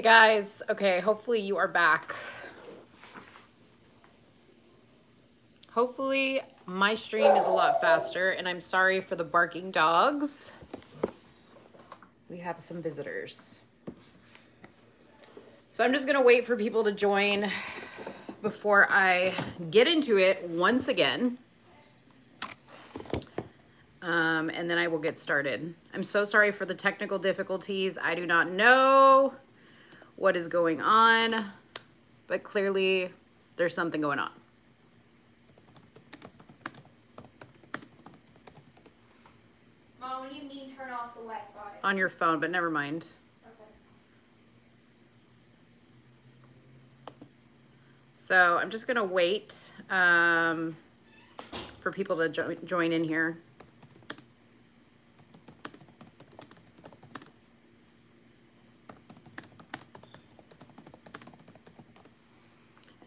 Hey guys, okay, hopefully you are back. Hopefully my stream is a lot faster and I'm sorry for the barking dogs. We have some visitors. So I'm just gonna wait for people to join before I get into it once again. Um, and then I will get started. I'm so sorry for the technical difficulties. I do not know what is going on, but clearly there's something going on. Mom, what do you mean turn off the Wi-Fi? On your phone, but never mind. Okay. So I'm just gonna wait um, for people to jo join in here.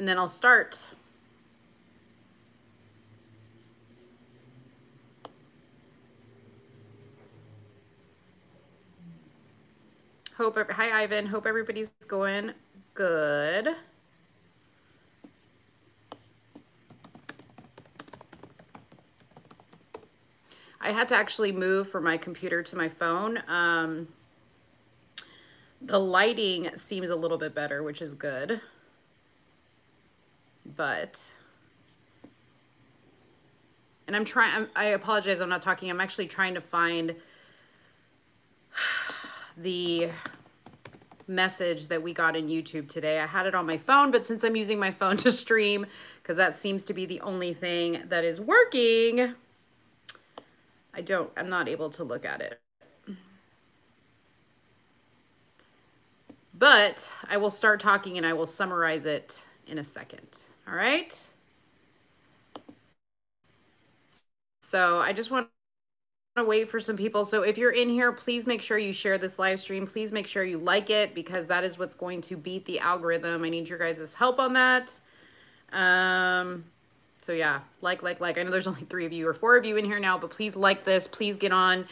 And then I'll start. Hope, hi Ivan, hope everybody's going good. I had to actually move from my computer to my phone. Um, the lighting seems a little bit better, which is good. But, and I'm trying, I apologize, I'm not talking. I'm actually trying to find the message that we got in YouTube today. I had it on my phone, but since I'm using my phone to stream, because that seems to be the only thing that is working, I don't, I'm not able to look at it. But I will start talking and I will summarize it in a second. All right. So I just want to wait for some people. So if you're in here, please make sure you share this live stream. Please make sure you like it because that is what's going to beat the algorithm. I need your guys' help on that. Um, so yeah, like, like, like. I know there's only three of you or four of you in here now, but please like this. Please get on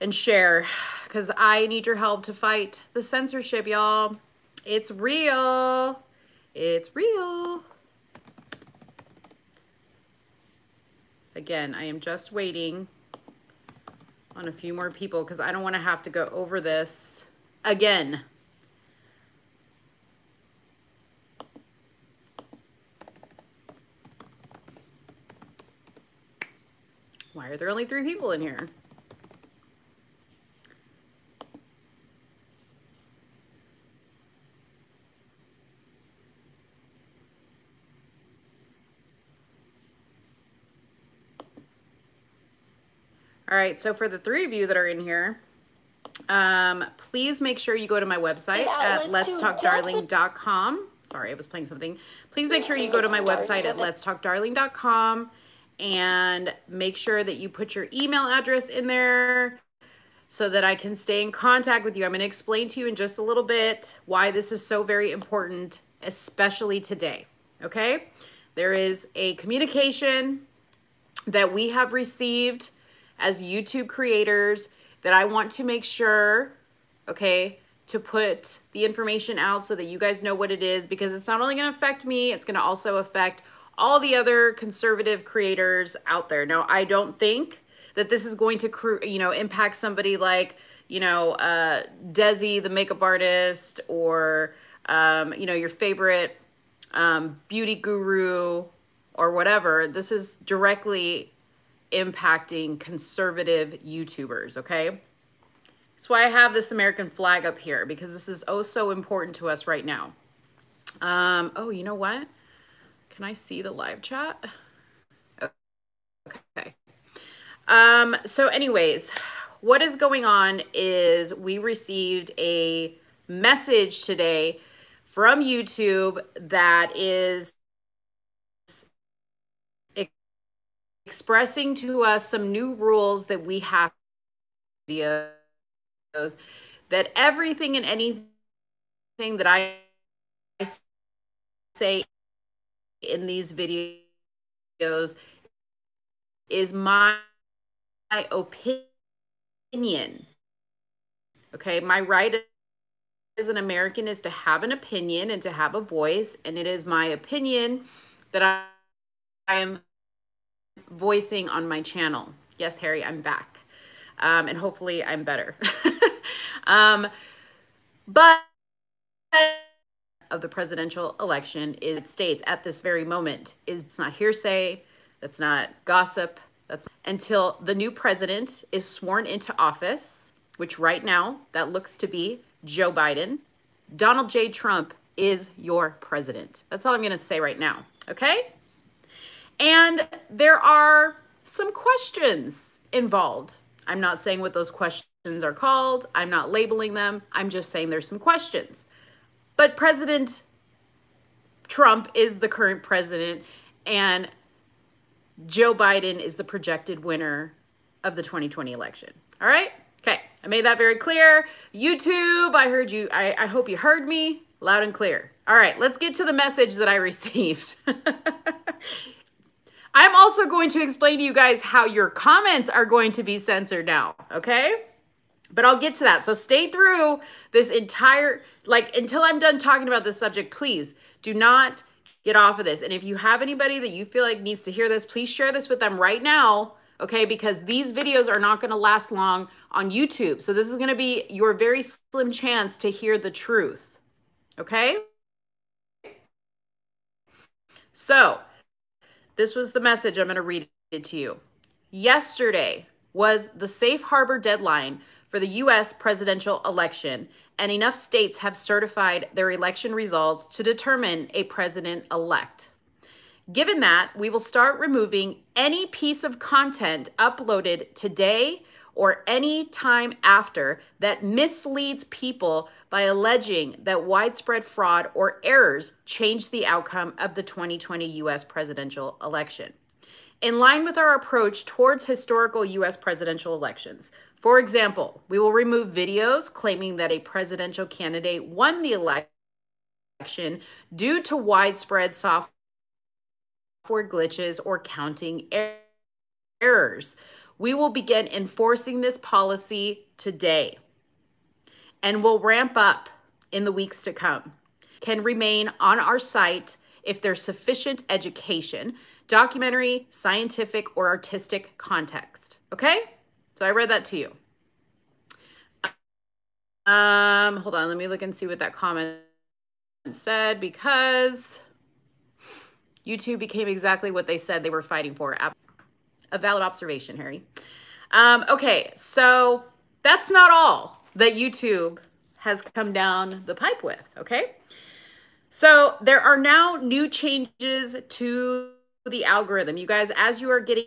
and share because I need your help to fight the censorship, y'all. It's real. It's real. Again, I am just waiting on a few more people because I don't want to have to go over this again. Why are there only three people in here? All right, so for the three of you that are in here, um, please make sure you go to my website at letstalkdarling.com. Sorry, I was playing something. Please make sure you go to my website at letstalkdarling.com and make sure that you put your email address in there so that I can stay in contact with you. I'm going to explain to you in just a little bit why this is so very important, especially today. Okay? There is a communication that we have received as YouTube creators that I want to make sure, okay, to put the information out so that you guys know what it is because it's not only going to affect me, it's going to also affect all the other conservative creators out there. Now, I don't think that this is going to, you know, impact somebody like, you know, uh, Desi, the makeup artist, or, um, you know, your favorite um, beauty guru or whatever. This is directly impacting conservative YouTubers, okay? That's why I have this American flag up here because this is oh so important to us right now. Um, oh, you know what? Can I see the live chat? Okay. Um, so anyways, what is going on is we received a message today from YouTube that is expressing to us some new rules that we have videos that everything and anything that I say in these videos is my, my opinion. Okay, my right as an American is to have an opinion and to have a voice. And it is my opinion that I, I am voicing on my channel. Yes, Harry, I'm back. Um, and hopefully I'm better. um, but of the presidential election, it states at this very moment is it's not hearsay, that's not gossip, that's until the new president is sworn into office, which right now that looks to be Joe Biden. Donald J. Trump is your president. That's all I'm going to say right now. Okay? And there are some questions involved. I'm not saying what those questions are called. I'm not labeling them. I'm just saying there's some questions. But President Trump is the current president, and Joe Biden is the projected winner of the 2020 election. All right? Okay, I made that very clear. YouTube, I heard you. I, I hope you heard me loud and clear. All right, let's get to the message that I received. I'm also going to explain to you guys how your comments are going to be censored now, okay? But I'll get to that. So stay through this entire, like, until I'm done talking about this subject, please do not get off of this. And if you have anybody that you feel like needs to hear this, please share this with them right now okay? Because these videos are not gonna last long on YouTube. So this is gonna be your very slim chance to hear the truth, okay? So this was the message. I'm gonna read it to you. Yesterday was the safe harbor deadline for the US presidential election, and enough states have certified their election results to determine a president elect. Given that, we will start removing any piece of content uploaded today or any time after that misleads people by alleging that widespread fraud or errors changed the outcome of the 2020 US presidential election. In line with our approach towards historical US presidential elections, for example, we will remove videos claiming that a presidential candidate won the election due to widespread software glitches or counting er errors. We will begin enforcing this policy today and will ramp up in the weeks to come. Can remain on our site if there's sufficient education, documentary, scientific, or artistic context. Okay? So I read that to you. Um, hold on, let me look and see what that comment said because YouTube became exactly what they said they were fighting for. A valid observation, Harry. Um, okay, so that's not all that YouTube has come down the pipe with, okay? So there are now new changes to the algorithm. You guys, as you are getting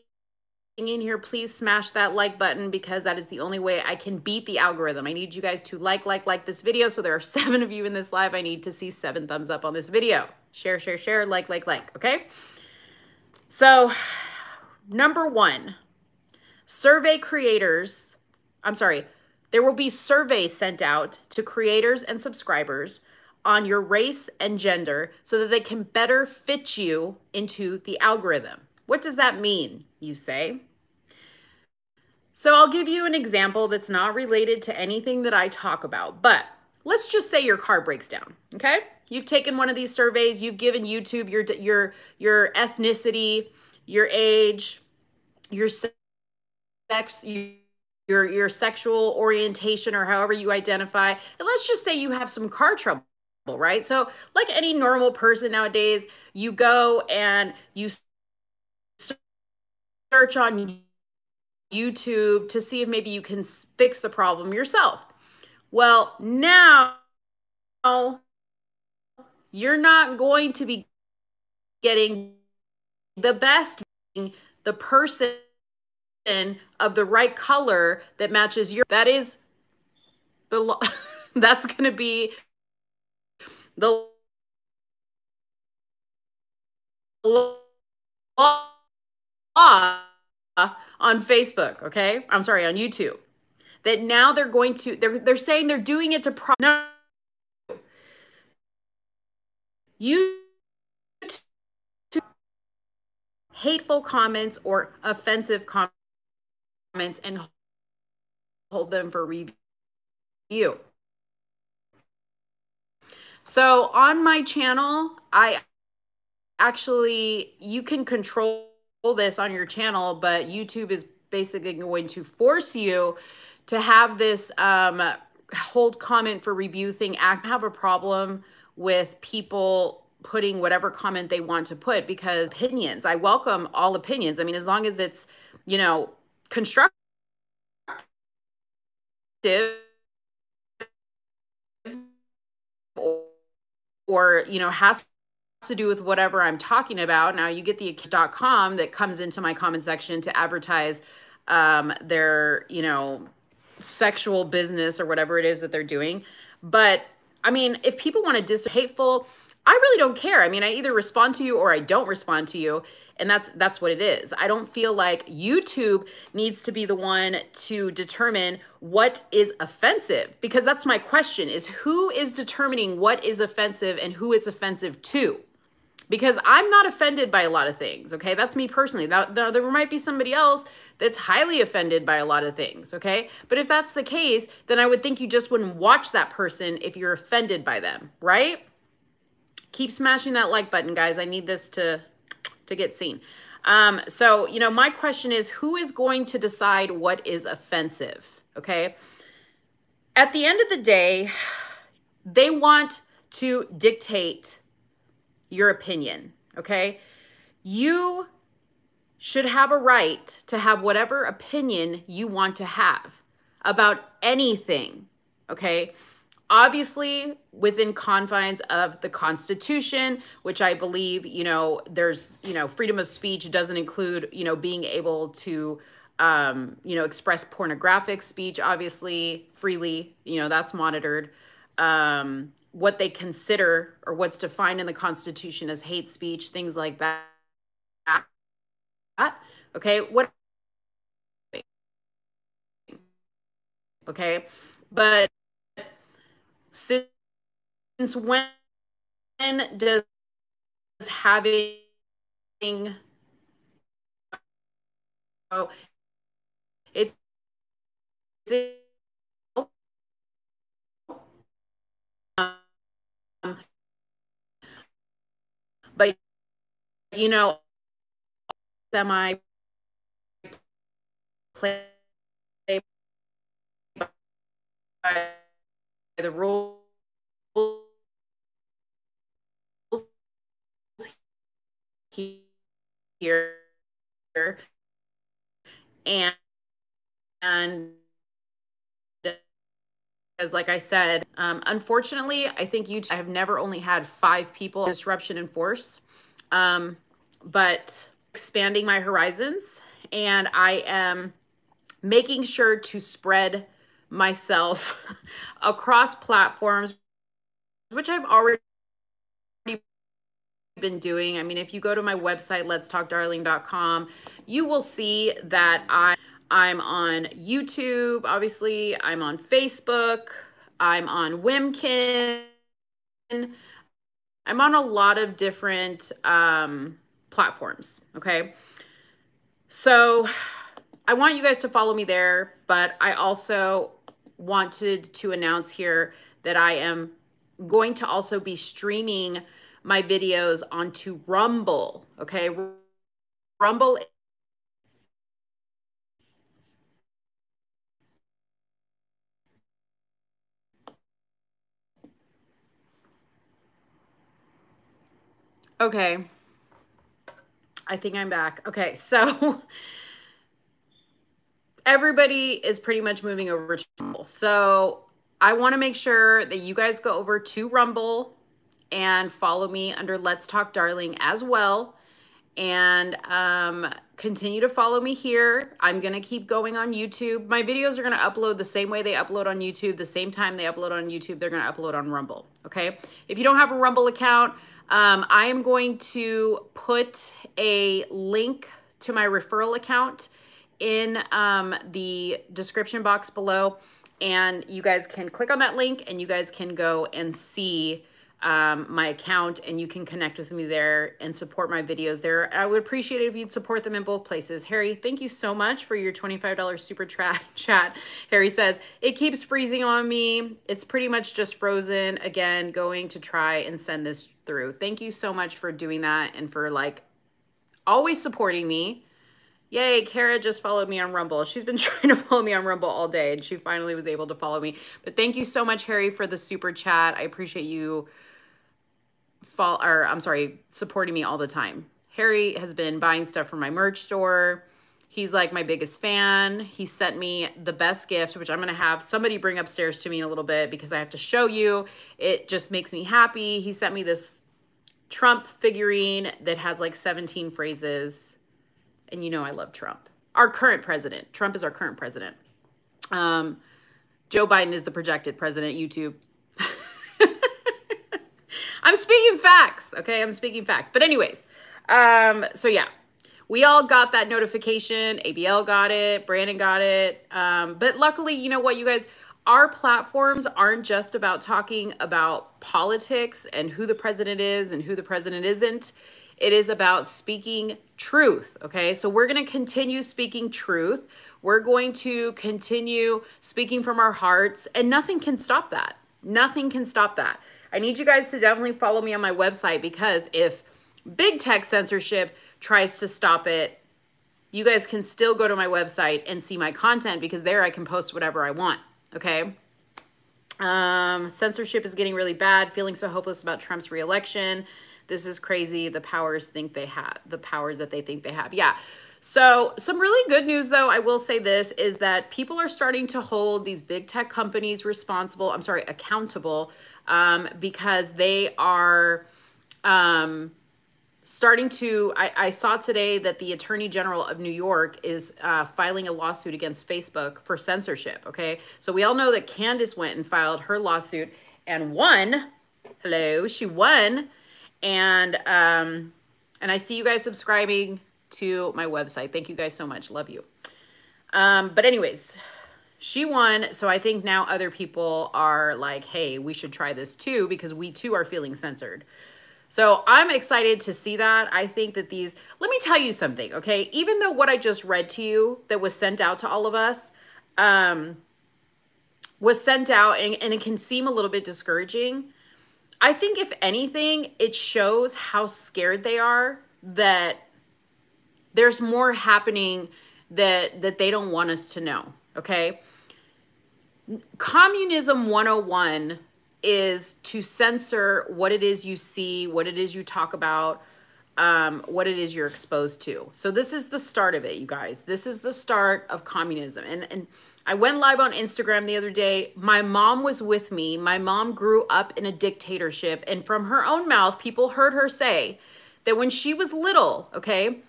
in here, please smash that like button because that is the only way I can beat the algorithm. I need you guys to like, like, like this video. So there are seven of you in this live. I need to see seven thumbs up on this video. Share, share, share, like, like, like, okay? So, number one, survey creators, I'm sorry, there will be surveys sent out to creators and subscribers on your race and gender so that they can better fit you into the algorithm. What does that mean, you say? So I'll give you an example that's not related to anything that I talk about, but let's just say your car breaks down, okay? You've taken one of these surveys, you've given YouTube your your your ethnicity, your age, your sex, your your sexual orientation or however you identify. And let's just say you have some car trouble, right? So, like any normal person nowadays, you go and you search on YouTube to see if maybe you can fix the problem yourself. Well, now you're not going to be getting the best being the person of the right color that matches your that is the that's going to be the law on Facebook, okay? I'm sorry, on YouTube. That now they're going to they're they're saying they're doing it to pro no, you hateful comments or offensive comments and hold them for review. So on my channel, I actually, you can control this on your channel, but YouTube is basically going to force you to have this um, hold comment for review thing. I have a problem with people putting whatever comment they want to put because opinions, I welcome all opinions. I mean, as long as it's, you know, constructive or, you know, has to do with whatever I'm talking about. Now you get the .com that comes into my comment section to advertise um, their, you know, sexual business or whatever it is that they're doing. But I mean, if people want to dis hateful, I really don't care. I mean, I either respond to you or I don't respond to you, and that's that's what it is. I don't feel like YouTube needs to be the one to determine what is offensive because that's my question is who is determining what is offensive and who it's offensive to? Because I'm not offended by a lot of things, okay? That's me personally. That, there might be somebody else that's highly offended by a lot of things, okay? But if that's the case, then I would think you just wouldn't watch that person if you're offended by them, right? Keep smashing that like button, guys. I need this to, to get seen. Um, so, you know, my question is who is going to decide what is offensive, okay? At the end of the day, they want to dictate your opinion, okay? You should have a right to have whatever opinion you want to have about anything, okay? Obviously, within confines of the Constitution, which I believe, you know, there's, you know, freedom of speech doesn't include, you know, being able to, um, you know, express pornographic speech, obviously, freely, you know, that's monitored. Um, what they consider or what's defined in the Constitution as hate speech, things like that Okay, what? Okay, but since when does having oh, it's, it's um, but you know semi play the rules here. And and as like I said, um, unfortunately, I think you I have never only had five people disruption in force, um, but expanding my horizons. And I am making sure to spread myself across platforms, which I've already been doing. I mean, if you go to my website, letstalkdarling.com, you will see that I I'm on YouTube, obviously, I'm on Facebook, I'm on Wimkin. I'm on a lot of different um, platforms, okay? So I want you guys to follow me there, but I also wanted to announce here that I am going to also be streaming my videos onto Rumble, okay? Rumble Okay. I think I'm back. Okay, so everybody is pretty much moving over to Rumble. So I want to make sure that you guys go over to Rumble and follow me under Let's Talk Darling as well. And um, continue to follow me here. I'm going to keep going on YouTube. My videos are going to upload the same way they upload on YouTube, the same time they upload on YouTube, they're going to upload on Rumble. Okay. If you don't have a Rumble account, um, I am going to put a link to my referral account in um, the description box below. And you guys can click on that link and you guys can go and see um, my account and you can connect with me there and support my videos there. I would appreciate it if you'd support them in both places. Harry, thank you so much for your $25 super chat. Harry says, it keeps freezing on me. It's pretty much just frozen. Again, going to try and send this through. Thank you so much for doing that and for like always supporting me. Yay, Kara just followed me on Rumble. She's been trying to follow me on Rumble all day and she finally was able to follow me. But thank you so much, Harry, for the super chat. I appreciate you fall or I'm sorry, supporting me all the time. Harry has been buying stuff from my merch store. He's like my biggest fan. He sent me the best gift, which I'm going to have somebody bring upstairs to me in a little bit because I have to show you. It just makes me happy. He sent me this Trump figurine that has like 17 phrases. And you know I love Trump. Our current president. Trump is our current president. Um, Joe Biden is the projected president, YouTube. I'm speaking facts, okay? I'm speaking facts. But anyways, um, so yeah, we all got that notification. ABL got it, Brandon got it. Um, but luckily, you know what, you guys, our platforms aren't just about talking about politics and who the president is and who the president isn't. It is about speaking truth, okay? So we're going to continue speaking truth. We're going to continue speaking from our hearts, and nothing can stop that. Nothing can stop that. I need you guys to definitely follow me on my website because if big tech censorship tries to stop it, you guys can still go to my website and see my content because there I can post whatever I want, okay? Um, censorship is getting really bad, feeling so hopeless about Trump's reelection. This is crazy. The powers think they have, the powers that they think they have. Yeah. So some really good news though, I will say this, is that people are starting to hold these big tech companies responsible, I'm sorry, accountable um, because they are um, starting to. I, I, saw today that the Attorney General of New York is uh, filing a lawsuit against Facebook for censorship. Okay, so we all know that Candace went and filed her lawsuit and won. Hello, she won, and um, and I see you guys subscribing to my website. Thank you guys so much. Love you. Um, but anyways, she won. So I think now other people are like, hey, we should try this too because we too are feeling censored. So I'm excited to see that. I think that these, let me tell you something, okay? Even though what I just read to you that was sent out to all of us um, was sent out and, and it can seem a little bit discouraging, I think if anything, it shows how scared they are that there's more happening that that they don't want us to know, okay? Communism 101 is to censor what it is you see, what it is you talk about, um, what it is you're exposed to. So this is the start of it, you guys. This is the start of communism. And, and I went live on Instagram the other day. My mom was with me. My mom grew up in a dictatorship. And from her own mouth, people heard her say that when she was little, okay,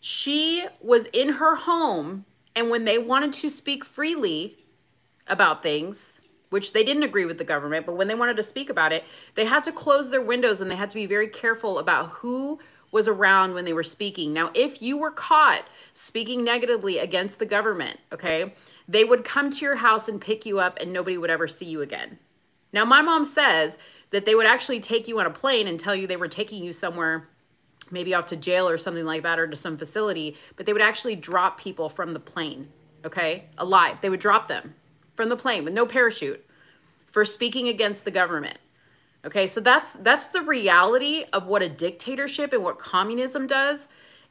she was in her home. And when they wanted to speak freely, about things, which they didn't agree with the government, but when they wanted to speak about it, they had to close their windows and they had to be very careful about who was around when they were speaking. Now, if you were caught speaking negatively against the government, okay, they would come to your house and pick you up and nobody would ever see you again. Now, my mom says that they would actually take you on a plane and tell you they were taking you somewhere maybe off to jail or something like that or to some facility, but they would actually drop people from the plane, okay, alive. They would drop them from the plane with no parachute for speaking against the government. Okay, so that's that's the reality of what a dictatorship and what communism does.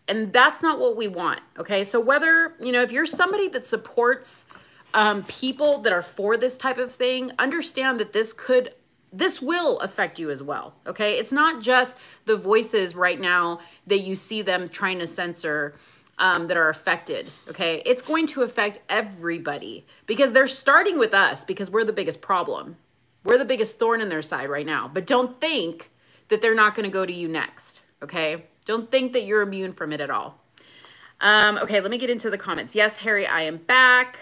And that's not what we want. Okay, so whether, you know, if you're somebody that supports um, people that are for this type of thing, understand that this could this will affect you as well okay it's not just the voices right now that you see them trying to censor um, that are affected, okay? It's going to affect everybody because they're starting with us because we're the biggest problem. We're the biggest thorn in their side right now. But don't think that they're not going to go to you next, okay? Don't think that you're immune from it at all. Um, okay, let me get into the comments. Yes, Harry, I am back.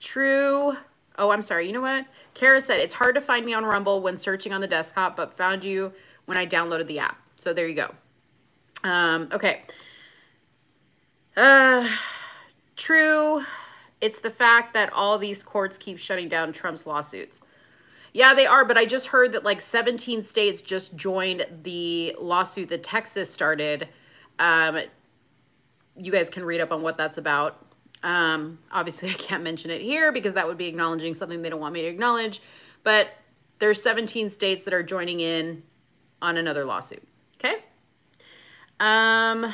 True. Oh, I'm sorry. You know what? Kara said, it's hard to find me on Rumble when searching on the desktop, but found you when I downloaded the app. So there you go. Um, okay. Uh, true. It's the fact that all these courts keep shutting down Trump's lawsuits. Yeah, they are, but I just heard that like 17 states just joined the lawsuit that Texas started. Um, you guys can read up on what that's about. Um, obviously, I can't mention it here because that would be acknowledging something they don't want me to acknowledge. But there's 17 states that are joining in on another lawsuit. Okay. Um,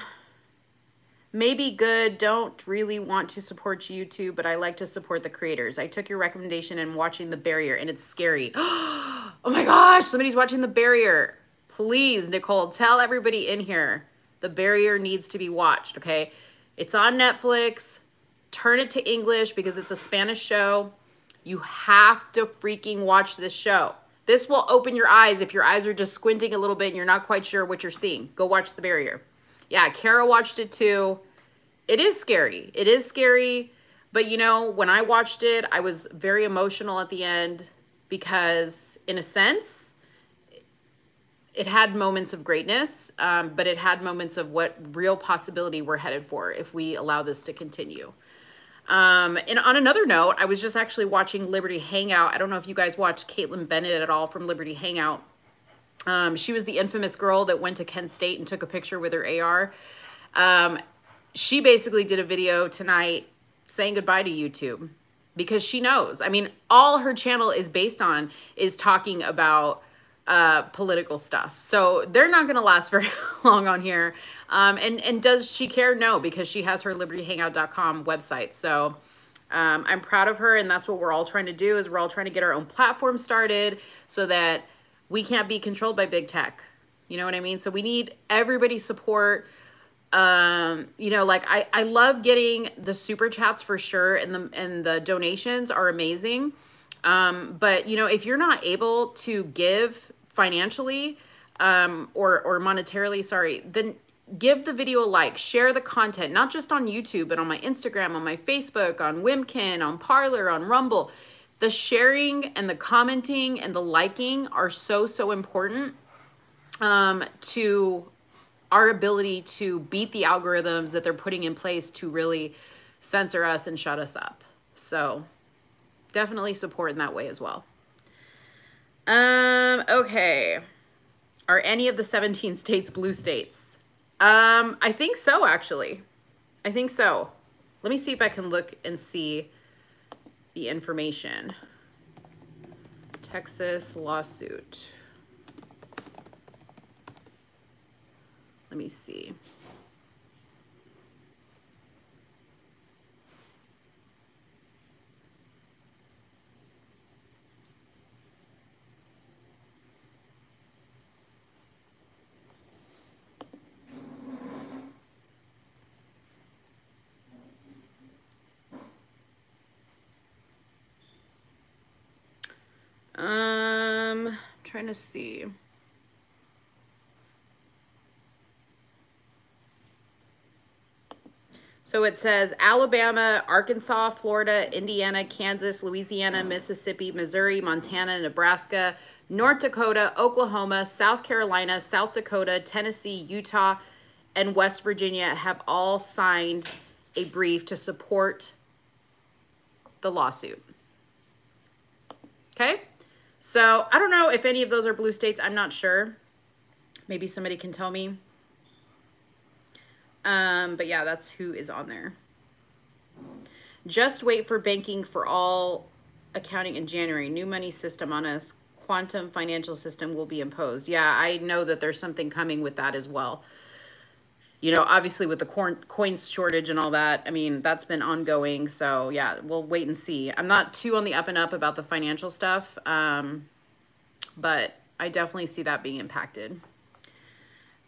maybe good. Don't really want to support YouTube, but I like to support the creators. I took your recommendation and watching The Barrier, and it's scary. oh my gosh, somebody's watching The Barrier. Please, Nicole, tell everybody in here The Barrier needs to be watched, okay? It's on Netflix. Turn it to English because it's a Spanish show. You have to freaking watch this show. This will open your eyes if your eyes are just squinting a little bit and you're not quite sure what you're seeing. Go watch The Barrier. Yeah, Kara watched it too. It is scary. It is scary. But you know, when I watched it, I was very emotional at the end because, in a sense, it had moments of greatness, um, but it had moments of what real possibility we're headed for if we allow this to continue. Um, and on another note, I was just actually watching Liberty Hangout. I don't know if you guys watched Kaitlin Bennett at all from Liberty Hangout. Um, she was the infamous girl that went to Kent State and took a picture with her AR. Um, she basically did a video tonight saying goodbye to YouTube because she knows. I mean, all her channel is based on is talking about uh, political stuff. So they're not going to last very long on here. Um, and, and does she care? No, because she has her libertyhangout.com website. So um, I'm proud of her. And that's what we're all trying to do is we're all trying to get our own platform started so that we can't be controlled by big tech. You know what I mean? So we need everybody's support um you know like i i love getting the super chats for sure and the and the donations are amazing um but you know if you're not able to give financially um or or monetarily sorry then give the video a like share the content not just on youtube but on my instagram on my facebook on wimkin on Parler on rumble the sharing and the commenting and the liking are so so important um to our ability to beat the algorithms that they're putting in place to really censor us and shut us up. So definitely support in that way as well. Um, okay. Are any of the 17 states blue states? Um, I think so, actually. I think so. Let me see if I can look and see the information. Texas lawsuit. Let me see. Um, trying to see. So it says Alabama, Arkansas, Florida, Indiana, Kansas, Louisiana, Mississippi, Missouri, Montana, Nebraska, North Dakota, Oklahoma, South Carolina, South Dakota, Tennessee, Utah, and West Virginia have all signed a brief to support the lawsuit. Okay? So I don't know if any of those are blue states. I'm not sure. Maybe somebody can tell me. Um, but yeah, that's who is on there. Just wait for banking for all accounting in January. New money system on us. Quantum financial system will be imposed. Yeah, I know that there's something coming with that as well. You know, obviously with the corn, coins shortage and all that, I mean, that's been ongoing. So yeah, we'll wait and see. I'm not too on the up and up about the financial stuff, um, but I definitely see that being impacted.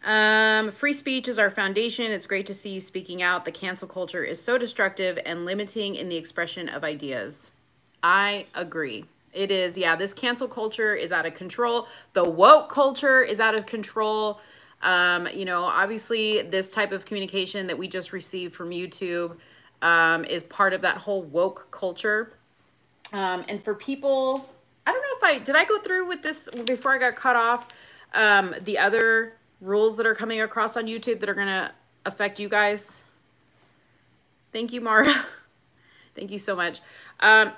Um, free speech is our foundation. It's great to see you speaking out. The cancel culture is so destructive and limiting in the expression of ideas. I agree. It is, yeah, this cancel culture is out of control. The woke culture is out of control. Um, you know, obviously, this type of communication that we just received from YouTube um, is part of that whole woke culture. Um, and for people, I don't know if I did I go through with this before I got cut off. Um, the other rules that are coming across on YouTube that are going to affect you guys. Thank you, Mara. Thank you so much. Um,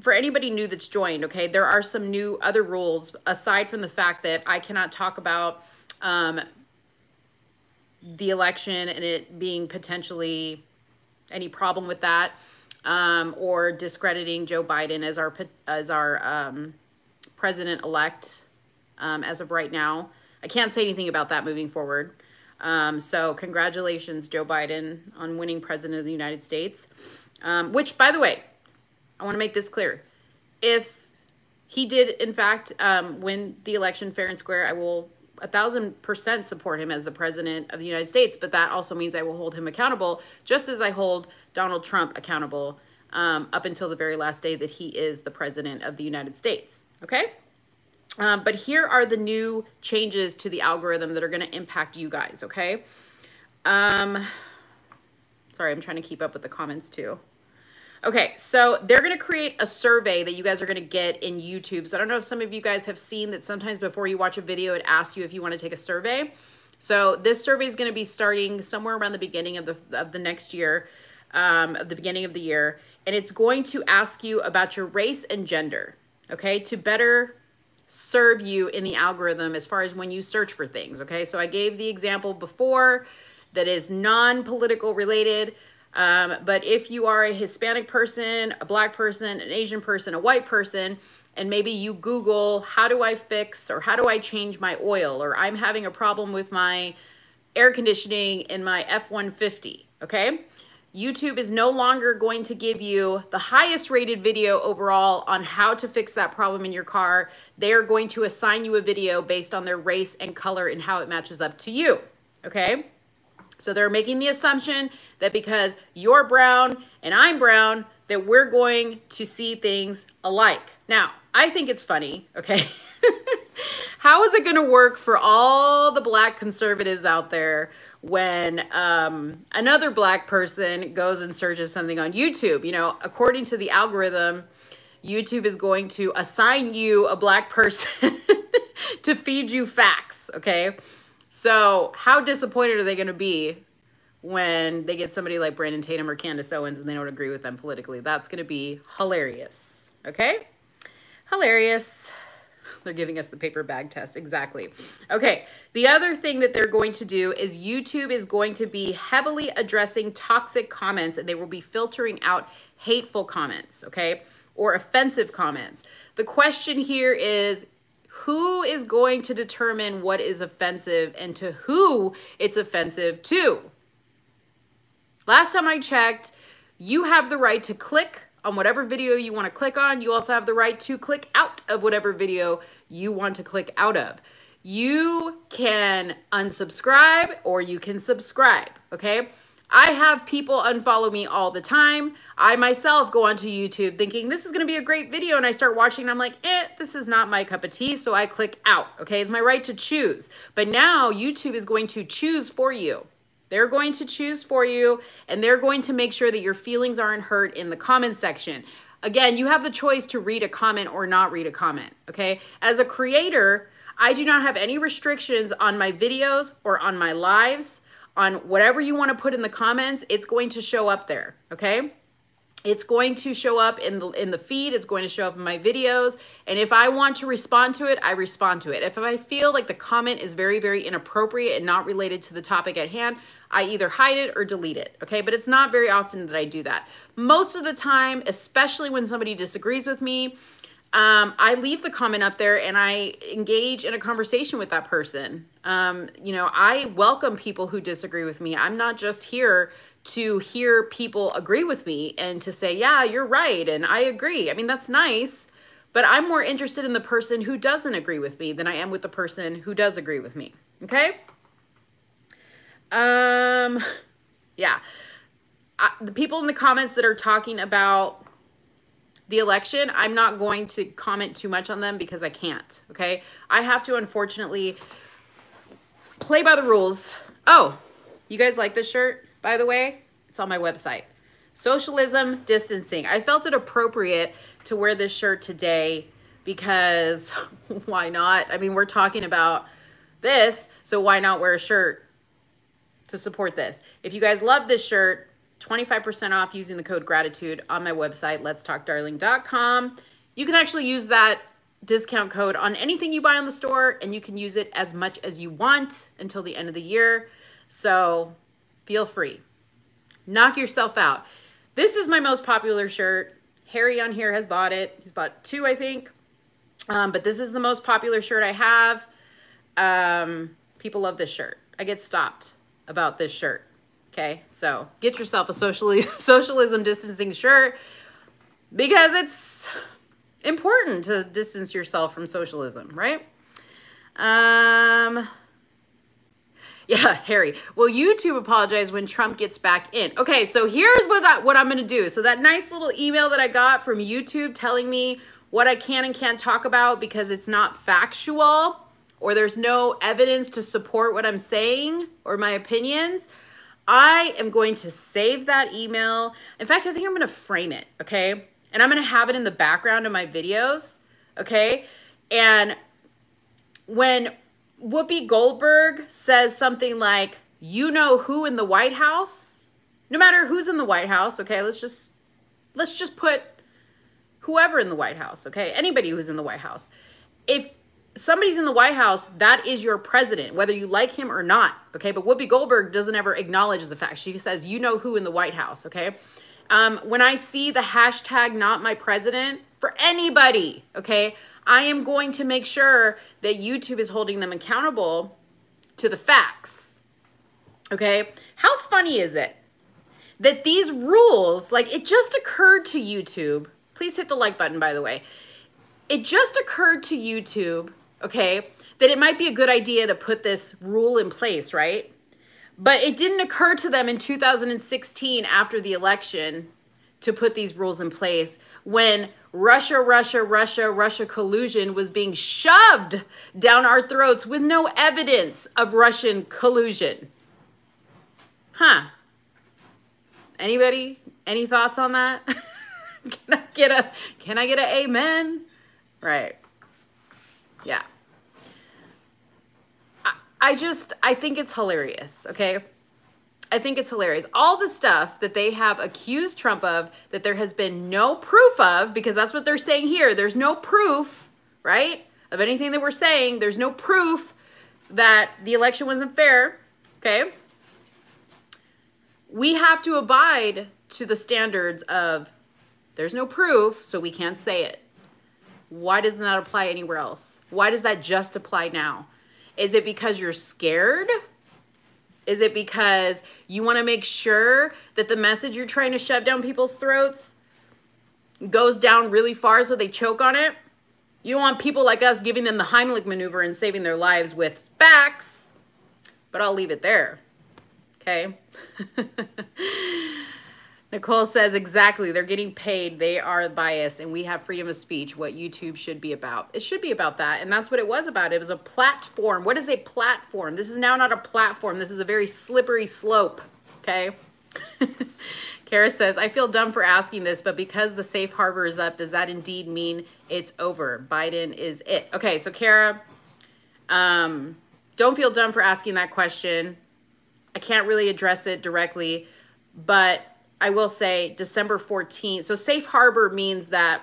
for anybody new that's joined, okay, there are some new other rules aside from the fact that I cannot talk about um, the election and it being potentially any problem with that um, or discrediting Joe Biden as our as our um, president elect um, as of right now. I can't say anything about that moving forward. Um, so congratulations, Joe Biden, on winning president of the United States. Um, which, by the way, I want to make this clear. If he did, in fact, um, win the election fair and square, I will a thousand percent support him as the president of the United States, but that also means I will hold him accountable, just as I hold Donald Trump accountable um, up until the very last day that he is the president of the United States. Okay? Um, but here are the new changes to the algorithm that are going to impact you guys, okay? Um, sorry, I'm trying to keep up with the comments too. Okay, so they're going to create a survey that you guys are going to get in YouTube. So I don't know if some of you guys have seen that sometimes before you watch a video, it asks you if you want to take a survey. So this survey is going to be starting somewhere around the beginning of the, of the next year, um, of the beginning of the year. And it's going to ask you about your race and gender, okay, to better serve you in the algorithm as far as when you search for things, okay? So I gave the example before that is non-political related, um, but if you are a Hispanic person, a black person, an Asian person, a white person, and maybe you Google, how do I fix or how do I change my oil? Or I'm having a problem with my air conditioning in my F-150, okay? YouTube is no longer going to give you the highest rated video overall on how to fix that problem in your car. They are going to assign you a video based on their race and color and how it matches up to you, okay? So they're making the assumption that because you're brown and I'm brown, that we're going to see things alike. Now, I think it's funny, okay? How is it going to work for all the black conservatives out there when um, another black person goes and searches something on YouTube? You know, according to the algorithm, YouTube is going to assign you a black person to feed you facts, okay? So how disappointed are they going to be when they get somebody like Brandon Tatum or Candace Owens and they don't agree with them politically? That's going to be hilarious. Okay? Hilarious. They're giving us the paper bag test. Exactly. Okay. The other thing that they're going to do is YouTube is going to be heavily addressing toxic comments and they will be filtering out hateful comments. Okay. Or offensive comments. The question here is who is going to determine what is offensive and to who it's offensive to? Last time I checked, you have the right to click on whatever video you want to click on. You also have the right to click out of whatever video you want to click out of. You can unsubscribe or you can subscribe, okay? I have people unfollow me all the time. I myself go onto YouTube thinking this is going to be a great video and I start watching and I'm like, eh, this is not my cup of tea. So I click out. Okay. It's my right to choose. But now YouTube is going to choose for you. They're going to choose for you and they're going to make sure that your feelings aren't hurt in the comment section. Again, you have the choice to read a comment or not read a comment. Okay. As a creator, I do not have any restrictions on my videos or on my lives on whatever you want to put in the comments, it's going to show up there, okay? It's going to show up in the in the feed, it's going to show up in my videos, and if I want to respond to it, I respond to it. If I feel like the comment is very very inappropriate and not related to the topic at hand, I either hide it or delete it, okay? But it's not very often that I do that. Most of the time, especially when somebody disagrees with me, um, I leave the comment up there and I engage in a conversation with that person. Um, you know, I welcome people who disagree with me. I'm not just here to hear people agree with me and to say, yeah, you're right and I agree. I mean, that's nice, but I'm more interested in the person who doesn't agree with me than I am with the person who does agree with me. Okay? Um, yeah. I, the people in the comments that are talking about the election, I'm not going to comment too much on them because I can't, okay? I have to, unfortunately, play by the rules. Oh, you guys like this shirt, by the way? It's on my website. Socialism Distancing. I felt it appropriate to wear this shirt today because why not? I mean, we're talking about this, so why not wear a shirt to support this? If you guys love this shirt, 25% off using the code gratitude on my website, letstalkdarling.com. You can actually use that discount code on anything you buy on the store, and you can use it as much as you want until the end of the year. So feel free. Knock yourself out. This is my most popular shirt. Harry on here has bought it. He's bought two, I think. Um, but this is the most popular shirt I have. Um, people love this shirt. I get stopped about this shirt. Okay, so get yourself a socially socialism distancing shirt because it's important to distance yourself from socialism, right? Um, yeah, Harry. Will YouTube apologize when Trump gets back in? Okay, so here's what that what I'm gonna do. So that nice little email that I got from YouTube telling me what I can and can't talk about because it's not factual or there's no evidence to support what I'm saying or my opinions. I am going to save that email. In fact, I think I'm going to frame it, okay? And I'm going to have it in the background of my videos, okay? And when Whoopi Goldberg says something like, you know who in the White House, no matter who's in the White House, okay, let's just, let's just put whoever in the White House, okay, anybody who's in the White House. If somebody's in the White House, that is your president, whether you like him or not, okay? But Whoopi Goldberg doesn't ever acknowledge the fact. She says, you know who in the White House, okay? Um, when I see the hashtag not my president for anybody, okay, I am going to make sure that YouTube is holding them accountable to the facts, okay? How funny is it that these rules, like it just occurred to YouTube, please hit the like button, by the way. It just occurred to YouTube okay, that it might be a good idea to put this rule in place, right? But it didn't occur to them in 2016 after the election to put these rules in place when Russia, Russia, Russia, Russia collusion was being shoved down our throats with no evidence of Russian collusion. Huh. Anybody? Any thoughts on that? can I get a can I get a amen? Right. Yeah. I, I just, I think it's hilarious, okay? I think it's hilarious. All the stuff that they have accused Trump of that there has been no proof of, because that's what they're saying here. There's no proof, right, of anything that we're saying. There's no proof that the election wasn't fair, okay? We have to abide to the standards of there's no proof, so we can't say it. Why doesn't that apply anywhere else? Why does that just apply now? Is it because you're scared? Is it because you want to make sure that the message you're trying to shove down people's throats goes down really far so they choke on it? You don't want people like us giving them the Heimlich maneuver and saving their lives with facts. But I'll leave it there. Okay? Nicole says exactly. They're getting paid. They are biased, and we have freedom of speech. What YouTube should be about. It should be about that, and that's what it was about. It was a platform. What is a platform? This is now not a platform. This is a very slippery slope. Okay. Kara says, I feel dumb for asking this, but because the safe harbor is up, does that indeed mean it's over? Biden is it. Okay, so Kara, um, don't feel dumb for asking that question. I can't really address it directly, but I will say December 14th. So safe harbor means that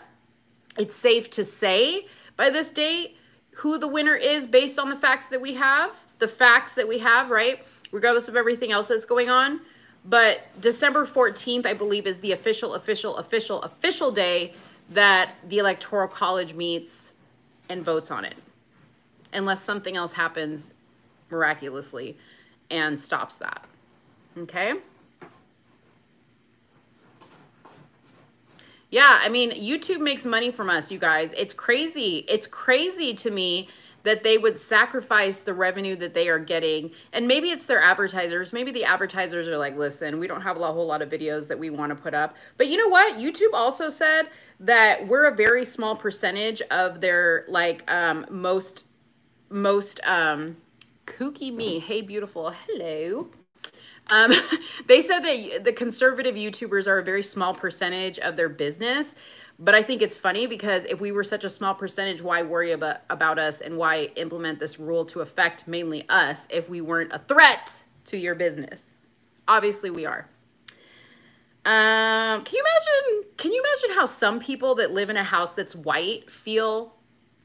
it's safe to say by this date who the winner is based on the facts that we have, the facts that we have, right? Regardless of everything else that's going on. But December 14th, I believe, is the official, official, official, official day that the Electoral College meets and votes on it. Unless something else happens miraculously and stops that. Okay? Yeah, I mean, YouTube makes money from us, you guys. It's crazy. It's crazy to me that they would sacrifice the revenue that they are getting. And maybe it's their advertisers. Maybe the advertisers are like, listen, we don't have a whole lot of videos that we want to put up. But you know what? YouTube also said that we're a very small percentage of their like um, most, most um, kooky me. Hey, beautiful. Hello. Um, they said that the conservative YouTubers are a very small percentage of their business. But I think it's funny because if we were such a small percentage, why worry about, about us and why implement this rule to affect mainly us if we weren't a threat to your business? Obviously, we are. Um, can you imagine? Can you imagine how some people that live in a house that's white feel?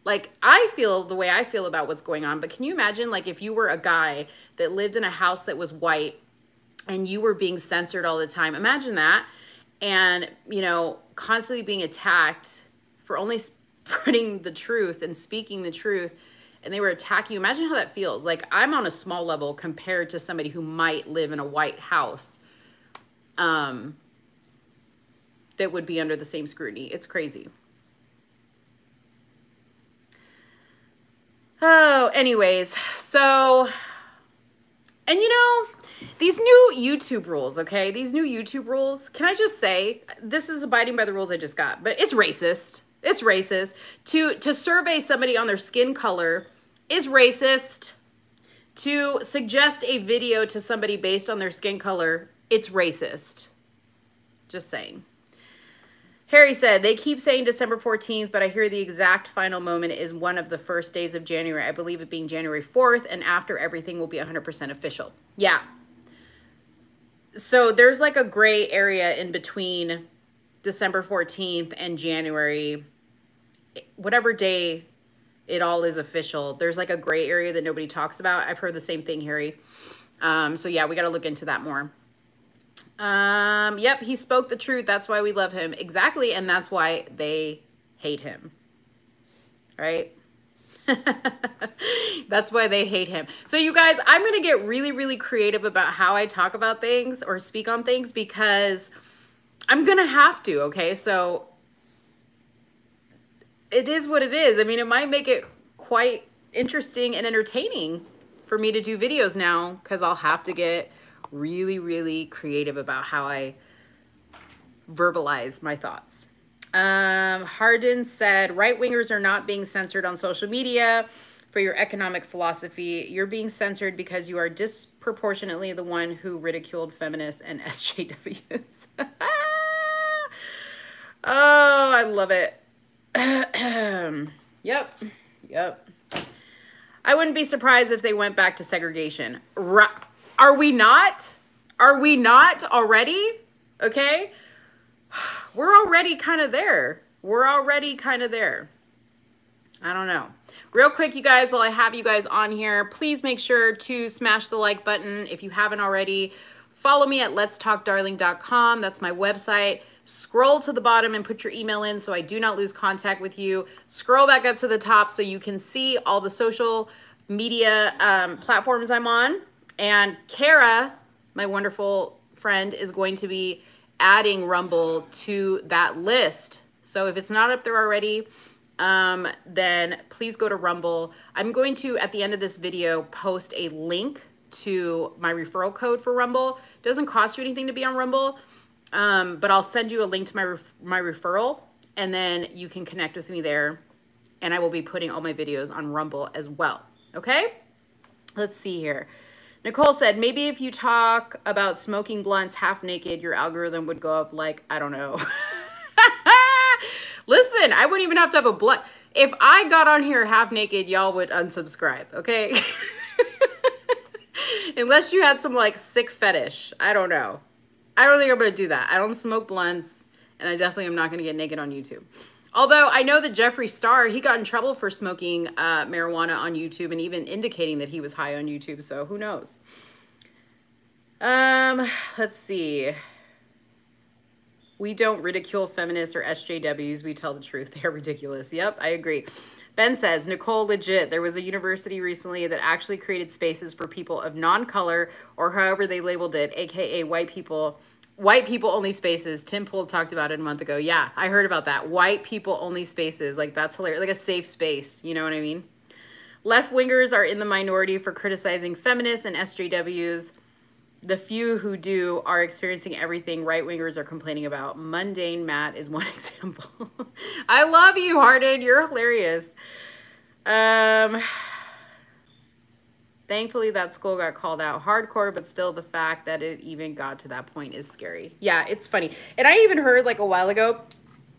Like I feel the way I feel about what's going on, but can you imagine like if you were a guy that lived in a house that was white and you were being censored all the time? Imagine that, and you know, constantly being attacked for only spreading the truth and speaking the truth and they were attacking you. Imagine how that feels. Like I'm on a small level compared to somebody who might live in a white house. Um, that would be under the same scrutiny. It's crazy. Oh, anyways, so, and you know, these new YouTube rules, okay? These new YouTube rules, can I just say, this is abiding by the rules I just got, but it's racist. It's racist. To, to survey somebody on their skin color is racist. To suggest a video to somebody based on their skin color, it's racist. Just saying. Harry said, they keep saying December 14th, but I hear the exact final moment is one of the first days of January. I believe it being January 4th, and after everything will be 100% official. Yeah. So there's like a gray area in between December 14th and January, whatever day it all is official. There's like a gray area that nobody talks about. I've heard the same thing, Harry. Um, so yeah, we got to look into that more. Um, yep, he spoke the truth. That's why we love him. Exactly. And that's why they hate him. Right? that's why they hate him. So you guys, I'm going to get really, really creative about how I talk about things or speak on things because I'm going to have to. Okay. So it is what it is. I mean, it might make it quite interesting and entertaining for me to do videos now because I'll have to get really, really creative about how I verbalize my thoughts. Um, Hardin said, right-wingers are not being censored on social media for your economic philosophy. You're being censored because you are disproportionately the one who ridiculed feminists and SJWs. oh, I love it. yep, yep. I wouldn't be surprised if they went back to segregation. Are we not? Are we not already? Okay. We're already kind of there. We're already kind of there. I don't know. Real quick, you guys, while I have you guys on here, please make sure to smash the like button if you haven't already. Follow me at letstalkdarling.com. That's my website. Scroll to the bottom and put your email in so I do not lose contact with you. Scroll back up to the top so you can see all the social media um, platforms I'm on. And Kara, my wonderful friend, is going to be adding Rumble to that list. So if it's not up there already, um, then please go to Rumble. I'm going to, at the end of this video, post a link to my referral code for Rumble. It doesn't cost you anything to be on Rumble, um, but I'll send you a link to my, my referral, and then you can connect with me there, and I will be putting all my videos on Rumble as well, okay? Let's see here. Nicole said, maybe if you talk about smoking blunts half naked, your algorithm would go up like, I don't know. Listen, I wouldn't even have to have a blunt. If I got on here half naked, y'all would unsubscribe, okay? Unless you had some like sick fetish. I don't know. I don't think I'm going to do that. I don't smoke blunts, and I definitely am not going to get naked on YouTube. Although I know that Jeffree Star, he got in trouble for smoking uh, marijuana on YouTube and even indicating that he was high on YouTube. So who knows? Um, let's see. We don't ridicule feminists or SJWs. We tell the truth. They're ridiculous. Yep, I agree. Ben says, Nicole, legit, there was a university recently that actually created spaces for people of non-color or however they labeled it, aka white people, white people only spaces. Tim Pool talked about it a month ago. Yeah, I heard about that. White people only spaces. Like that's hilarious. Like a safe space. You know what I mean? Left wingers are in the minority for criticizing feminists and SJWs. The few who do are experiencing everything right wingers are complaining about. Mundane Matt is one example. I love you, Hardin. You're hilarious. Um, Thankfully, that school got called out hardcore, but still the fact that it even got to that point is scary. Yeah, it's funny. And I even heard like a while ago,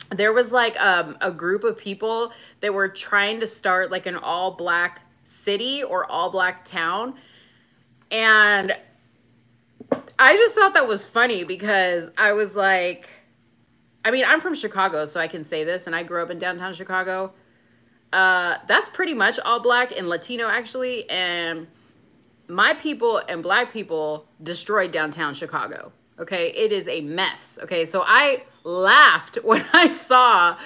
there was like um, a group of people that were trying to start like an all black city or all black town. And I just thought that was funny because I was like, I mean, I'm from Chicago, so I can say this, and I grew up in downtown Chicago. Uh, that's pretty much all black and Latino, actually. And my people and black people destroyed downtown Chicago. Okay, it is a mess. Okay, so I laughed when I saw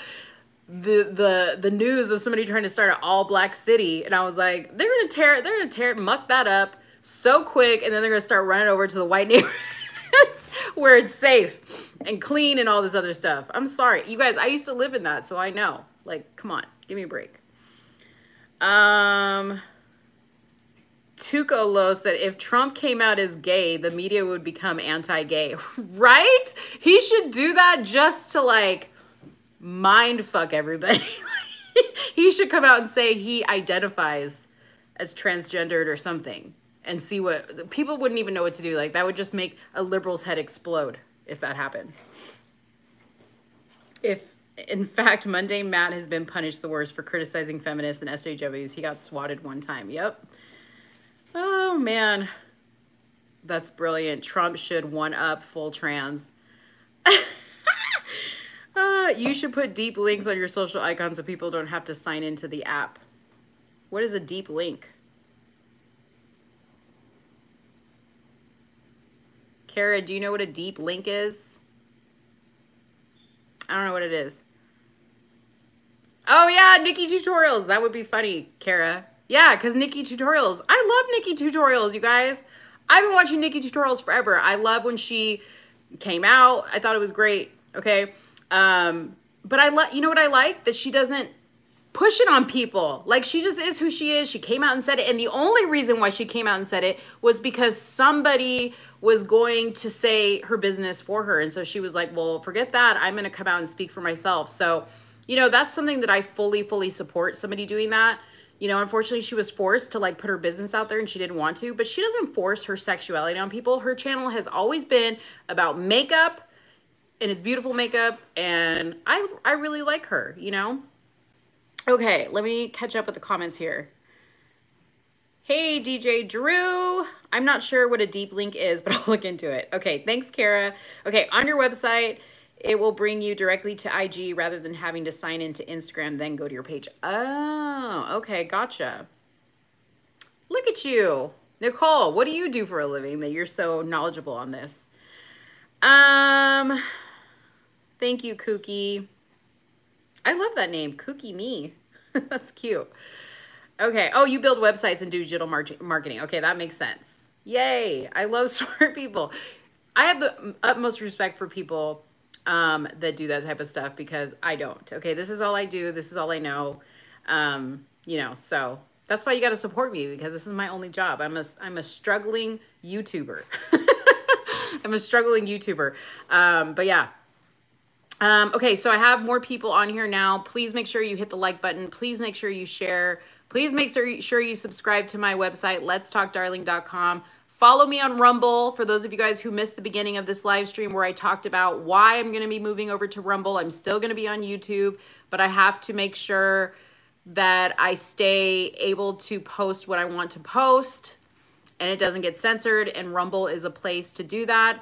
the the the news of somebody trying to start an all black city, and I was like, they're gonna tear, it, they're gonna tear, it, muck that up so quick, and then they're gonna start running over to the white neighborhoods where it's safe and clean and all this other stuff. I'm sorry, you guys. I used to live in that, so I know. Like, come on, give me a break. Um. Tuco Lo said if Trump came out as gay, the media would become anti-gay. right? He should do that just to like mind fuck everybody. he should come out and say he identifies as transgendered or something and see what people wouldn't even know what to do. Like that would just make a liberal's head explode if that happened. If in fact Mundane Matt has been punished the worst for criticizing feminists and SJWs, he got swatted one time. Yep. Oh man. That's brilliant. Trump should one up full trans. uh, you should put deep links on your social icons so people don't have to sign into the app. What is a deep link? Kara, do you know what a deep link is? I don't know what it is. Oh yeah, NikkieTutorials. That would be funny, Kara. Yeah, because NikkieTutorials. I love NikkieTutorials, you guys. I've been watching NikkieTutorials forever. I love when she came out. I thought it was great. Okay. Um, but I love, you know what I like? That she doesn't push it on people. Like she just is who she is. She came out and said it. And the only reason why she came out and said it was because somebody was going to say her business for her. And so she was like, well, forget that. I'm going to come out and speak for myself. So, you know, that's something that I fully, fully support somebody doing that. You know, unfortunately, she was forced to like put her business out there and she didn't want to, but she doesn't force her sexuality on people. Her channel has always been about makeup and it's beautiful makeup and I I really like her, you know? Okay, let me catch up with the comments here. Hey, DJ Drew. I'm not sure what a deep link is, but I'll look into it. Okay, thanks, Kara. Okay, on your website, it will bring you directly to IG rather than having to sign into Instagram, then go to your page. Oh, okay, gotcha. Look at you. Nicole, what do you do for a living that you're so knowledgeable on this? Um, thank you, Kooky. I love that name, Kooky Me. That's cute. Okay. Oh, you build websites and do digital marketing. Okay, that makes sense. Yay. I love smart people. I have the utmost respect for people um, that do that type of stuff because I don't. Okay, this is all I do. This is all I know. Um, you know, so that's why you got to support me because this is my only job. I'm a I'm a struggling YouTuber. I'm a struggling YouTuber. Um, but yeah. Um, okay, so I have more people on here now. Please make sure you hit the like button. Please make sure you share. Please make sure you subscribe to my website, letstalkdarling.com. Follow me on Rumble for those of you guys who missed the beginning of this live stream where I talked about why I'm going to be moving over to Rumble. I'm still going to be on YouTube, but I have to make sure that I stay able to post what I want to post and it doesn't get censored and Rumble is a place to do that.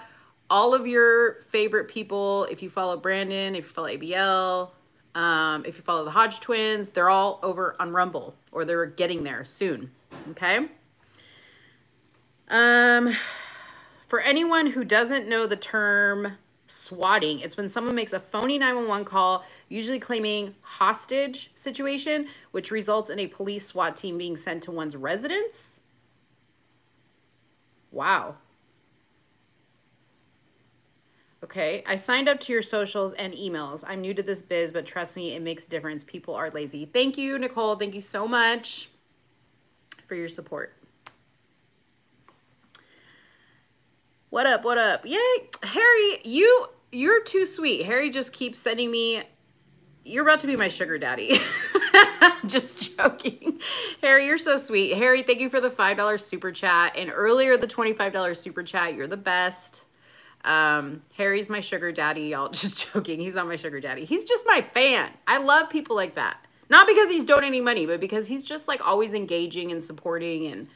All of your favorite people, if you follow Brandon, if you follow ABL, um, if you follow the Hodge twins, they're all over on Rumble or they're getting there soon. Okay. Um, for anyone who doesn't know the term swatting, it's when someone makes a phony 911 call, usually claiming hostage situation, which results in a police SWAT team being sent to one's residence. Wow. Okay, I signed up to your socials and emails. I'm new to this biz, but trust me, it makes a difference. People are lazy. Thank you, Nicole. Thank you so much for your support. What up? What up? Yay, Harry, you you're too sweet. Harry just keeps sending me. You're about to be my sugar daddy. just joking. Harry, you're so sweet. Harry, thank you for the $5 super chat. And earlier, the $25 super chat. You're the best. Um, Harry's my sugar daddy, y'all. Just joking. He's not my sugar daddy. He's just my fan. I love people like that. Not because he's donating money, but because he's just like always engaging and supporting and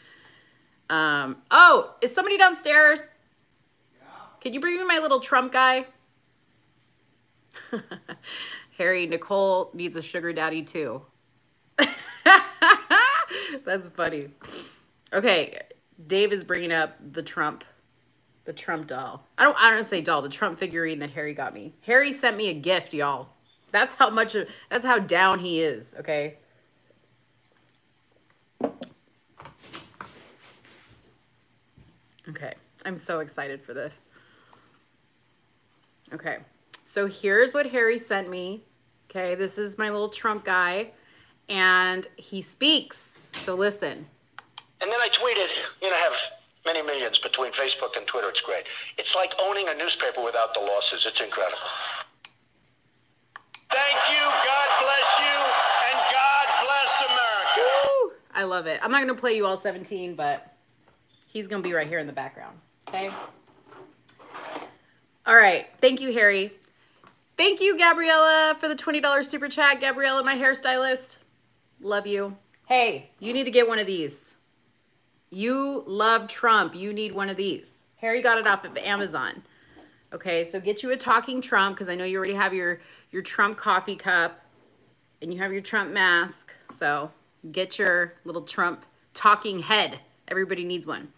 um oh, is somebody downstairs? Can you bring me my little Trump guy? Harry, Nicole needs a sugar daddy too. That's funny. Okay, Dave is bringing up the Trump, the Trump doll. I don't, I don't say doll, the Trump figurine that Harry got me. Harry sent me a gift, y'all. That's how much, of, that's how down he is, okay? Okay, I'm so excited for this. Okay, so here's what Harry sent me. Okay, this is my little Trump guy, and he speaks. So listen. And then I tweeted, you know, I have many millions between Facebook and Twitter. It's great. It's like owning a newspaper without the losses. It's incredible. Thank you. God bless you. And God bless America. Woo! I love it. I'm not going to play you all 17, but he's going to be right here in the background. Okay. All right. Thank you, Harry. Thank you, Gabriella, for the $20 super chat. Gabriella, my hairstylist. Love you. Hey, you need to get one of these. You love Trump. You need one of these. Harry got it off of Amazon. Okay, so get you a talking Trump because I know you already have your, your Trump coffee cup and you have your Trump mask. So get your little Trump talking head. Everybody needs one.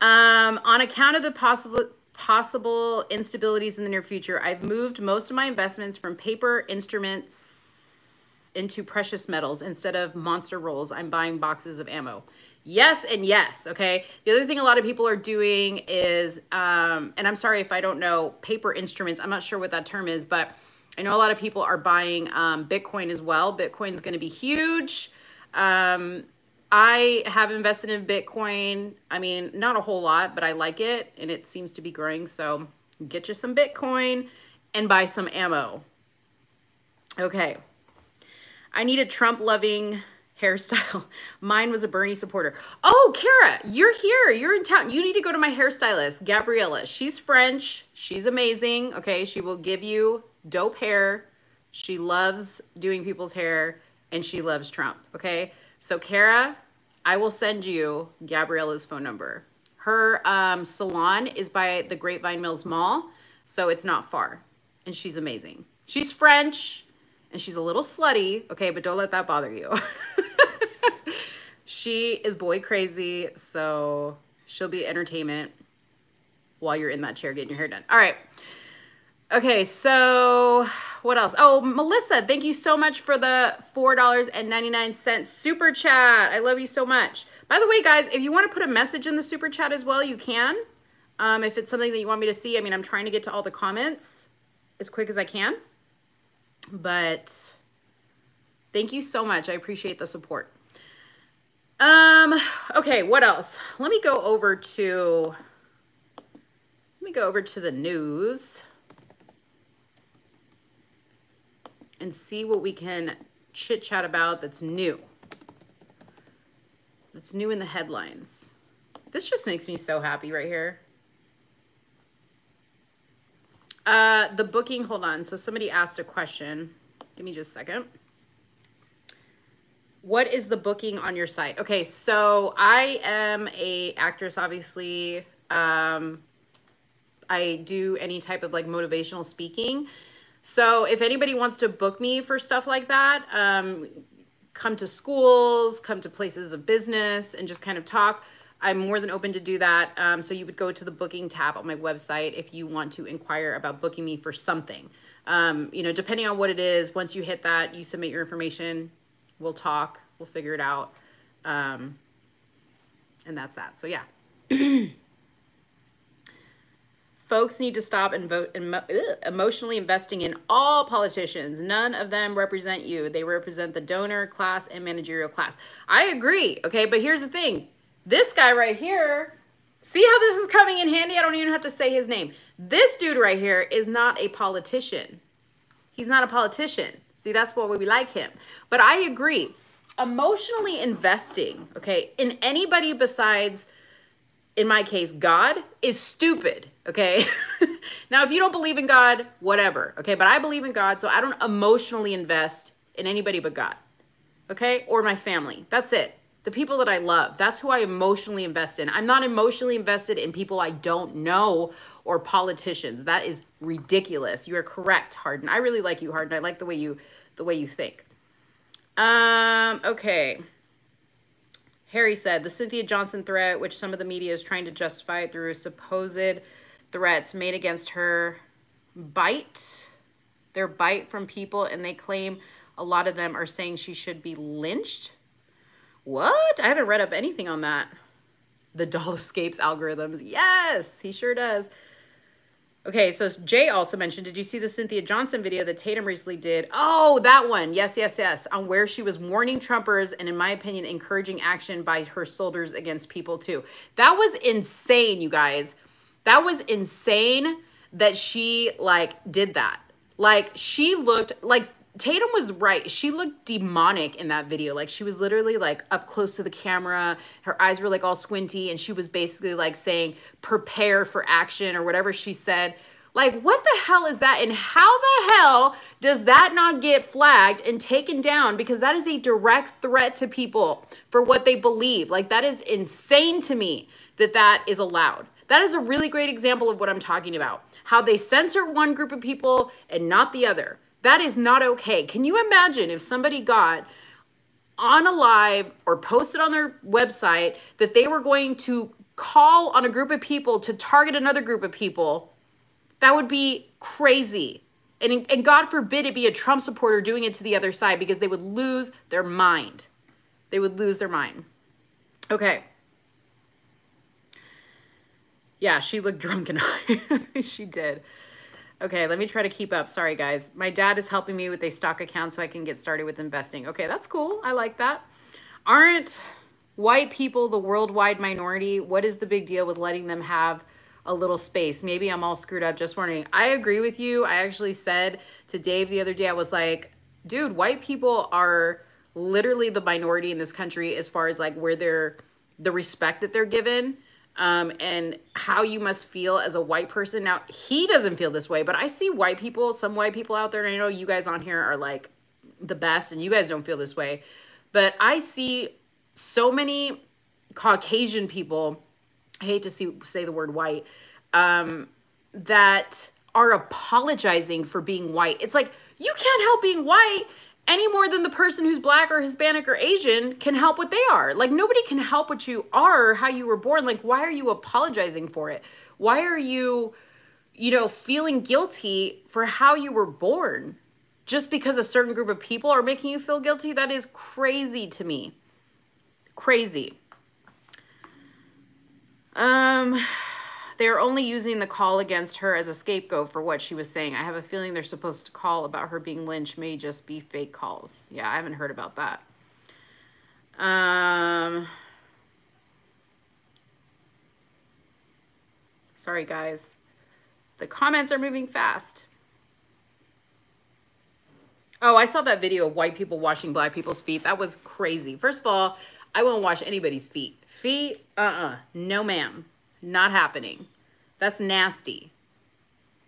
Um, on account of the possible possible instabilities in the near future, I've moved most of my investments from paper instruments into precious metals instead of monster rolls. I'm buying boxes of ammo. Yes and yes, okay? The other thing a lot of people are doing is, um, and I'm sorry if I don't know paper instruments, I'm not sure what that term is, but I know a lot of people are buying um, Bitcoin as well. Bitcoin's gonna be huge. Um, I have invested in Bitcoin. I mean, not a whole lot, but I like it and it seems to be growing. So get you some Bitcoin and buy some ammo. Okay. I need a Trump loving hairstyle. Mine was a Bernie supporter. Oh, Kara, you're here. You're in town. You need to go to my hairstylist, Gabriella. She's French. She's amazing. Okay. She will give you dope hair. She loves doing people's hair and she loves Trump. Okay. So Kara, I will send you Gabriella's phone number. Her um, salon is by the Grapevine Mills Mall, so it's not far. And she's amazing. She's French and she's a little slutty, okay, but don't let that bother you. she is boy crazy, so she'll be entertainment while you're in that chair getting your hair done. All right. Okay, so what else? Oh, Melissa, thank you so much for the $4.99 super chat. I love you so much. By the way, guys, if you want to put a message in the super chat as well, you can. Um, if it's something that you want me to see. I mean, I'm trying to get to all the comments as quick as I can. But thank you so much. I appreciate the support. Um, okay, what else? Let me go over to, let me go over to the news. And see what we can chit chat about that's new. That's new in the headlines. This just makes me so happy right here. Uh, the booking, hold on. So somebody asked a question. Give me just a second. What is the booking on your site? Okay, so I am a actress, obviously. Um, I do any type of like motivational speaking. So if anybody wants to book me for stuff like that, um, come to schools, come to places of business and just kind of talk. I'm more than open to do that. Um, so you would go to the booking tab on my website if you want to inquire about booking me for something. Um, you know, depending on what it is, once you hit that, you submit your information, we'll talk, we'll figure it out. Um, and that's that. So yeah. Folks need to stop and vote emo emotionally investing in all politicians. None of them represent you. They represent the donor class and managerial class. I agree. Okay, but here's the thing. This guy right here, see how this is coming in handy? I don't even have to say his name. This dude right here is not a politician. He's not a politician. See, that's why we like him. But I agree. Emotionally investing, okay, in anybody besides in my case, God is stupid, okay? now, if you don't believe in God, whatever, okay? But I believe in God, so I don't emotionally invest in anybody but God, okay? Or my family. That's it. The people that I love, that's who I emotionally invest in. I'm not emotionally invested in people I don't know or politicians. That is ridiculous. You are correct, Harden. I really like you, Harden. I like the way you the way you think. Um, okay. Harry said the Cynthia Johnson threat, which some of the media is trying to justify through supposed threats made against her, bite their bite from people, and they claim a lot of them are saying she should be lynched. What? I haven't read up anything on that. The doll escapes algorithms. Yes, he sure does. Okay, so Jay also mentioned, did you see the Cynthia Johnson video that Tatum recently did? Oh, that one. Yes, yes, yes. On where she was warning Trumpers and, in my opinion, encouraging action by her soldiers against people too. That was insane, you guys. That was insane that she, like, did that. Like, she looked, like, Tatum was right. She looked demonic in that video. Like she was literally like up close to the camera. Her eyes were like all squinty and she was basically like saying prepare for action or whatever she said. Like what the hell is that? And how the hell does that not get flagged and taken down because that is a direct threat to people for what they believe. Like that is insane to me that that is allowed. That is a really great example of what I'm talking about. How they censor one group of people and not the other. That is not okay. Can you imagine if somebody got on a live or posted on their website that they were going to call on a group of people to target another group of people? That would be crazy. And, and God forbid it be a Trump supporter doing it to the other side because they would lose their mind. They would lose their mind. Okay. Yeah, she looked drunk and high. she did. Okay, let me try to keep up. Sorry, guys. My dad is helping me with a stock account so I can get started with investing. Okay, that's cool. I like that. Aren't white people the worldwide minority? What is the big deal with letting them have a little space? Maybe I'm all screwed up. Just wondering. I agree with you. I actually said to Dave the other day, I was like, dude, white people are literally the minority in this country as far as like where they're the respect that they're given um, and how you must feel as a white person. Now, he doesn't feel this way, but I see white people, some white people out there, and I know you guys on here are like the best, and you guys don't feel this way. But I see so many Caucasian people, I hate to see, say the word white, um, that are apologizing for being white. It's like, you can't help being white any more than the person who's black or Hispanic or Asian can help what they are. Like nobody can help what you are, how you were born. Like why are you apologizing for it? Why are you, you know, feeling guilty for how you were born? Just because a certain group of people are making you feel guilty? That is crazy to me. Crazy. Um they're only using the call against her as a scapegoat for what she was saying. I have a feeling they're supposed to call about her being lynched may just be fake calls. Yeah, I haven't heard about that. Um, sorry, guys. The comments are moving fast. Oh, I saw that video of white people washing black people's feet. That was crazy. First of all, I won't wash anybody's feet. Feet, uh-uh. No, ma'am. Not happening. That's nasty.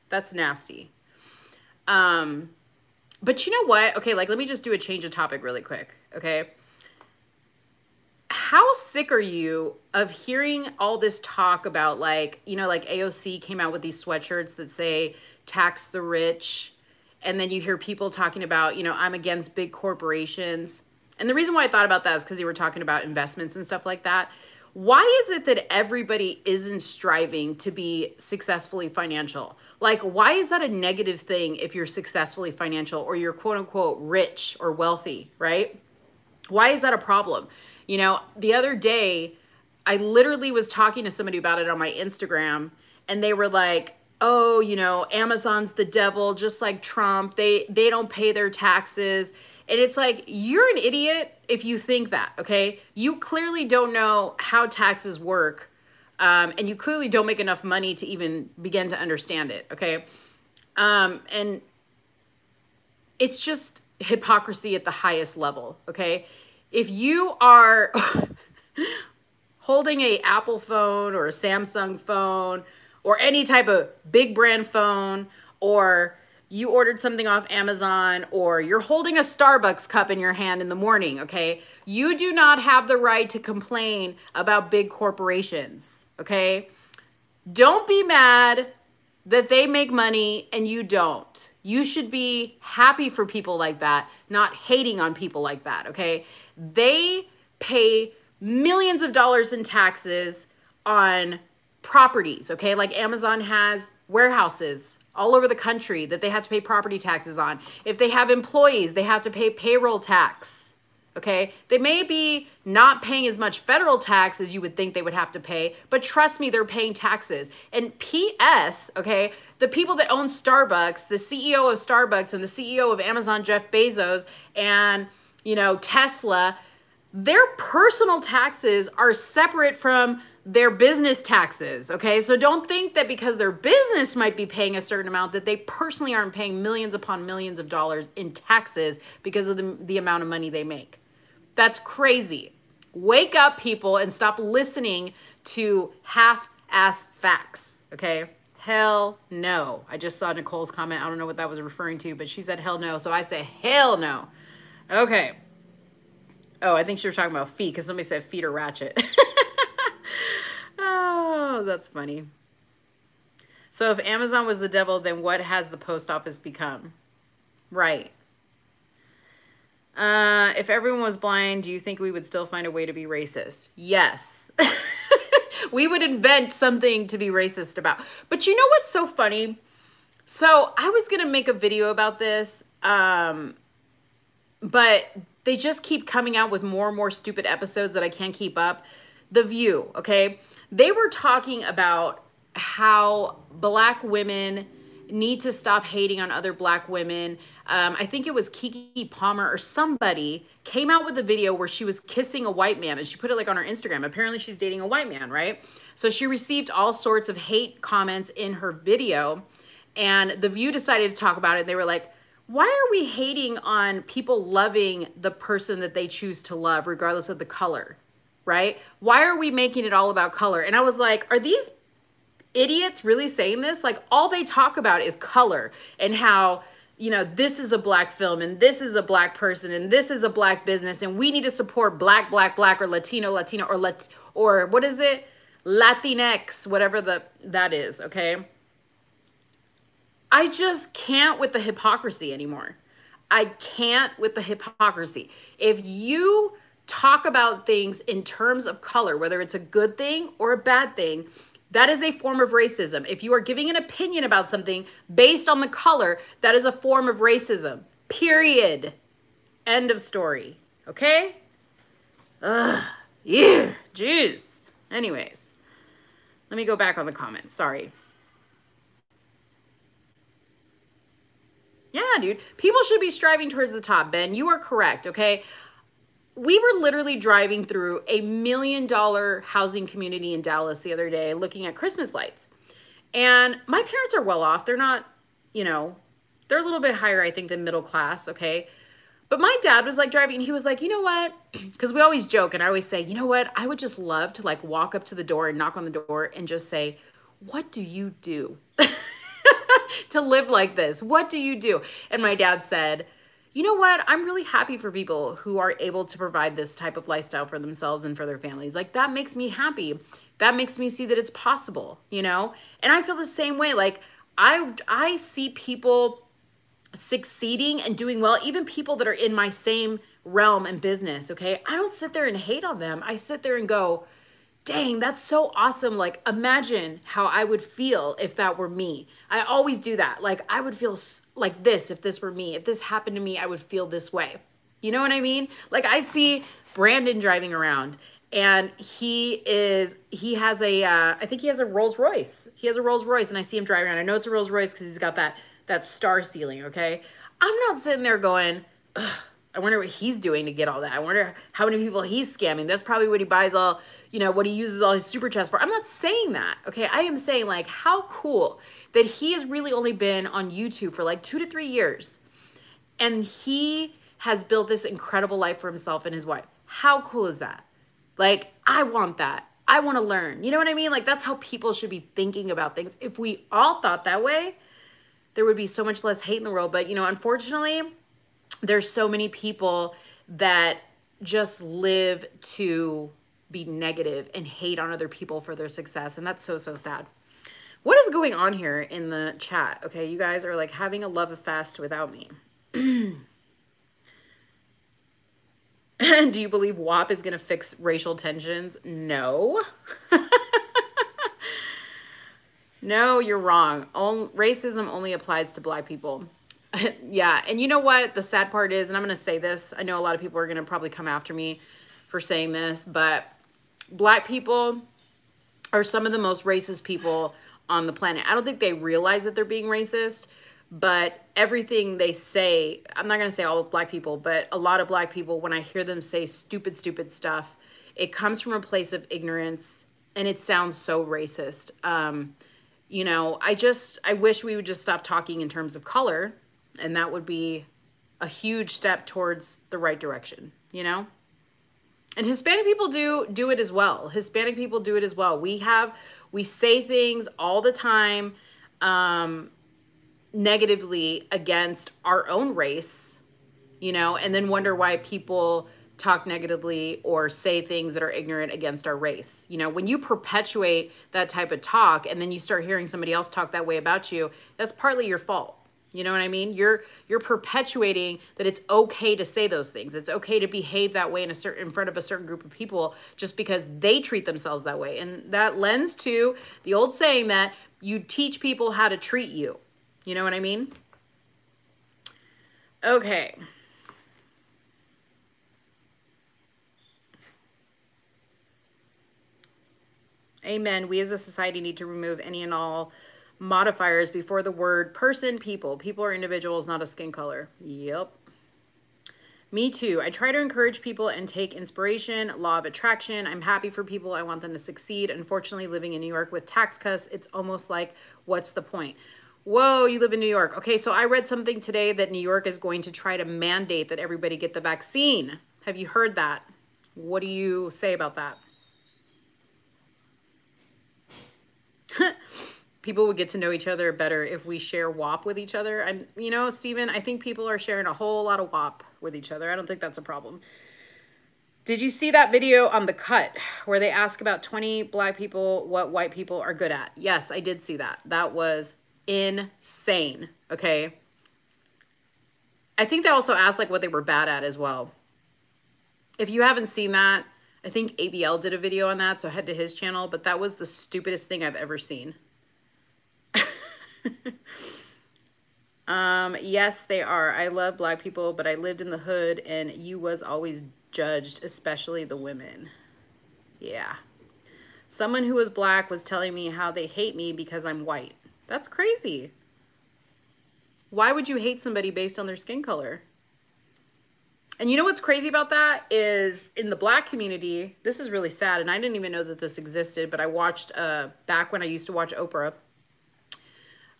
That's nasty. Um, but you know what? Okay, like let me just do a change of topic really quick. Okay. How sick are you of hearing all this talk about like, you know, like AOC came out with these sweatshirts that say tax the rich. And then you hear people talking about, you know, I'm against big corporations. And the reason why I thought about that is because they were talking about investments and stuff like that why is it that everybody isn't striving to be successfully financial? Like, why is that a negative thing if you're successfully financial or you're quote unquote rich or wealthy, right? Why is that a problem? You know, the other day, I literally was talking to somebody about it on my Instagram, and they were like, oh, you know, Amazon's the devil, just like Trump. They they don't pay their taxes and it's like, you're an idiot if you think that, okay? You clearly don't know how taxes work. Um, and you clearly don't make enough money to even begin to understand it, okay? Um, and it's just hypocrisy at the highest level, okay? If you are holding a Apple phone or a Samsung phone or any type of big brand phone or you ordered something off Amazon or you're holding a Starbucks cup in your hand in the morning, okay? You do not have the right to complain about big corporations, okay? Don't be mad that they make money and you don't. You should be happy for people like that, not hating on people like that, okay? They pay millions of dollars in taxes on properties, okay? Like Amazon has warehouses all over the country that they have to pay property taxes on. If they have employees, they have to pay payroll tax okay? They may be not paying as much federal tax as you would think they would have to pay, but trust me, they're paying taxes. And PS, okay, the people that own Starbucks, the CEO of Starbucks and the CEO of Amazon, Jeff Bezos, and, you know, Tesla, their personal taxes are separate from their business taxes, okay? So don't think that because their business might be paying a certain amount that they personally aren't paying millions upon millions of dollars in taxes because of the, the amount of money they make. That's crazy. Wake up, people, and stop listening to half ass facts, okay? Hell no. I just saw Nicole's comment. I don't know what that was referring to, but she said hell no. So I say hell no. Okay. Oh, I think she was talking about feet because somebody said feet are ratchet. oh, that's funny. So if Amazon was the devil, then what has the post office become? Right. Uh, if everyone was blind, do you think we would still find a way to be racist? Yes. we would invent something to be racist about. But you know what's so funny? So I was going to make a video about this, um, but they just keep coming out with more and more stupid episodes that I can't keep up. The View, okay? They were talking about how black women need to stop hating on other black women. Um, I think it was Keke Palmer or somebody came out with a video where she was kissing a white man and she put it like on her Instagram. Apparently she's dating a white man, right? So she received all sorts of hate comments in her video and The View decided to talk about it. They were like, why are we hating on people loving the person that they choose to love regardless of the color? Right? Why are we making it all about color? And I was like, are these idiots really saying this? Like all they talk about is color and how you know, this is a black film and this is a black person and this is a black business and we need to support black, black, black or Latino, Latino or Lat or what is it? Latinx, whatever the that is, okay? I just can't with the hypocrisy anymore. I can't with the hypocrisy. If you talk about things in terms of color, whether it's a good thing or a bad thing, that is a form of racism. If you are giving an opinion about something based on the color, that is a form of racism. Period. End of story. Okay? Ugh. Yeah. Jeez. Anyways, let me go back on the comments. Sorry. Yeah, dude. People should be striving towards the top, Ben. You are correct, okay? We were literally driving through a million dollar housing community in Dallas the other day looking at Christmas lights. And my parents are well off. They're not, you know, they're a little bit higher, I think, than middle class, okay? But my dad was like driving, and he was like, you know what? Because we always joke and I always say, you know what? I would just love to like walk up to the door and knock on the door and just say, what do you do to live like this? What do you do? And my dad said, you know what? I'm really happy for people who are able to provide this type of lifestyle for themselves and for their families. Like that makes me happy. That makes me see that it's possible, you know? And I feel the same way. Like I I see people succeeding and doing well, even people that are in my same realm and business, okay? I don't sit there and hate on them. I sit there and go, dang, that's so awesome. Like, imagine how I would feel if that were me. I always do that. Like, I would feel like this if this were me. If this happened to me, I would feel this way. You know what I mean? Like, I see Brandon driving around and he is he has a uh, I think he has a Rolls Royce. He has a Rolls Royce, and I see him driving around. I know it's a Rolls Royce because he's got that that star ceiling. Okay, I'm not sitting there going, I wonder what he's doing to get all that. I wonder how many people he's scamming. That's probably what he buys all you know, what he uses all his super chats for. I'm not saying that, okay? I am saying, like, how cool that he has really only been on YouTube for like two to three years. And he has built this incredible life for himself and his wife. How cool is that? Like, I want that. I want to learn. You know what I mean? Like, that's how people should be thinking about things. If we all thought that way, there would be so much less hate in the world. But, you know, unfortunately, there's so many people that just live to be negative and hate on other people for their success. And that's so, so sad. What is going on here in the chat? Okay, you guys are like having a love fest without me. And do you believe WAP is going to fix racial tensions? No. no, you're wrong. All, racism only applies to black people. yeah, and you know what? The sad part is, and I'm going to say this, I know a lot of people are going to probably come after me for saying this, but black people are some of the most racist people on the planet. I don't think they realize that they're being racist, but everything they say, I'm not going to say all black people, but a lot of black people, when I hear them say stupid, stupid stuff, it comes from a place of ignorance and it sounds so racist. Um, you know, I just, I wish we would just stop talking in terms of color and that would be a huge step towards the right direction, you know? And Hispanic people do do it as well. Hispanic people do it as well. We have we say things all the time um negatively against our own race, you know, and then wonder why people talk negatively or say things that are ignorant against our race. You know, when you perpetuate that type of talk and then you start hearing somebody else talk that way about you, that's partly your fault. You know what I mean? You're you're perpetuating that it's okay to say those things. It's okay to behave that way in a certain in front of a certain group of people just because they treat themselves that way. And that lends to the old saying that you teach people how to treat you. You know what I mean? Okay. Amen. We as a society need to remove any and all modifiers before the word person, people. People are individuals, not a skin color. Yep. Me too. I try to encourage people and take inspiration, law of attraction. I'm happy for people. I want them to succeed. Unfortunately, living in New York with tax cuts, it's almost like, what's the point? Whoa, you live in New York. Okay, so I read something today that New York is going to try to mandate that everybody get the vaccine. Have you heard that? What do you say about that? people would get to know each other better if we share WAP with each other. I'm, you know, Stephen, I think people are sharing a whole lot of WAP with each other. I don't think that's a problem. Did you see that video on The Cut where they ask about 20 black people what white people are good at? Yes, I did see that. That was insane. Okay. I think they also asked like what they were bad at as well. If you haven't seen that, I think ABL did a video on that, so head to his channel, but that was the stupidest thing I've ever seen. um, yes, they are. I love black people, but I lived in the hood and you was always judged, especially the women. Yeah. Someone who was black was telling me how they hate me because I'm white. That's crazy. Why would you hate somebody based on their skin color? And you know what's crazy about that is in the black community, this is really sad. And I didn't even know that this existed, but I watched uh, back when I used to watch Oprah.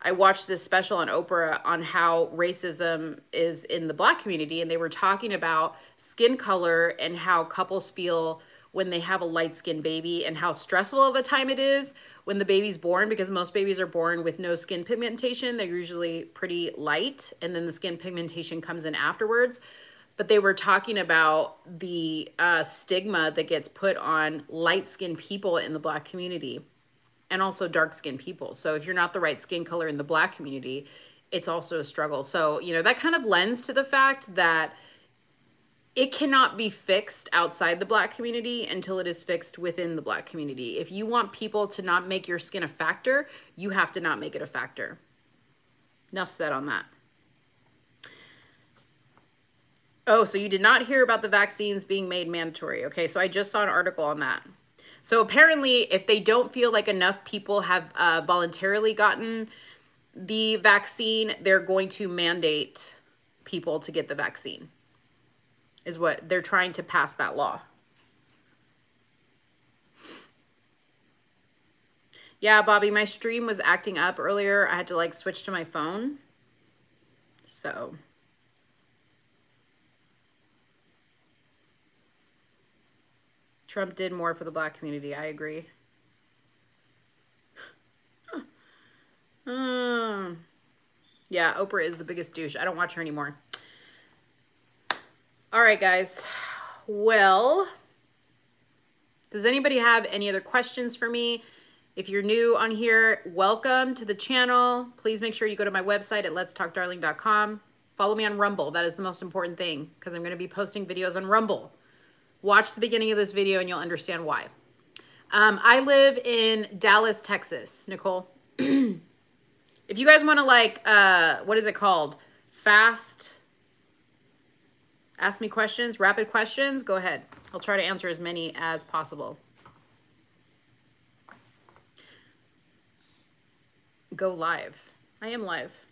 I watched this special on Oprah on how racism is in the black community. And they were talking about skin color and how couples feel when they have a light skinned baby and how stressful of a time it is when the baby's born because most babies are born with no skin pigmentation. They're usually pretty light and then the skin pigmentation comes in afterwards. But they were talking about the uh, stigma that gets put on light skinned people in the black community and also dark skinned people. So if you're not the right skin color in the black community, it's also a struggle. So, you know, that kind of lends to the fact that it cannot be fixed outside the black community until it is fixed within the black community. If you want people to not make your skin a factor, you have to not make it a factor. Enough said on that. Oh, so you did not hear about the vaccines being made mandatory. Okay, so I just saw an article on that. So apparently, if they don't feel like enough people have uh, voluntarily gotten the vaccine, they're going to mandate people to get the vaccine is what they're trying to pass that law. Yeah, Bobby, my stream was acting up earlier. I had to like switch to my phone. So. Trump did more for the black community. I agree. um, yeah, Oprah is the biggest douche. I don't watch her anymore. All right, guys. Well, does anybody have any other questions for me? If you're new on here, welcome to the channel. Please make sure you go to my website at letstalkdarling.com. Follow me on Rumble. That is the most important thing because I'm going to be posting videos on Rumble. Watch the beginning of this video and you'll understand why. Um, I live in Dallas, Texas, Nicole. if you guys want to like, uh, what is it called? Fast, ask me questions, rapid questions, go ahead. I'll try to answer as many as possible. Go live. I am live.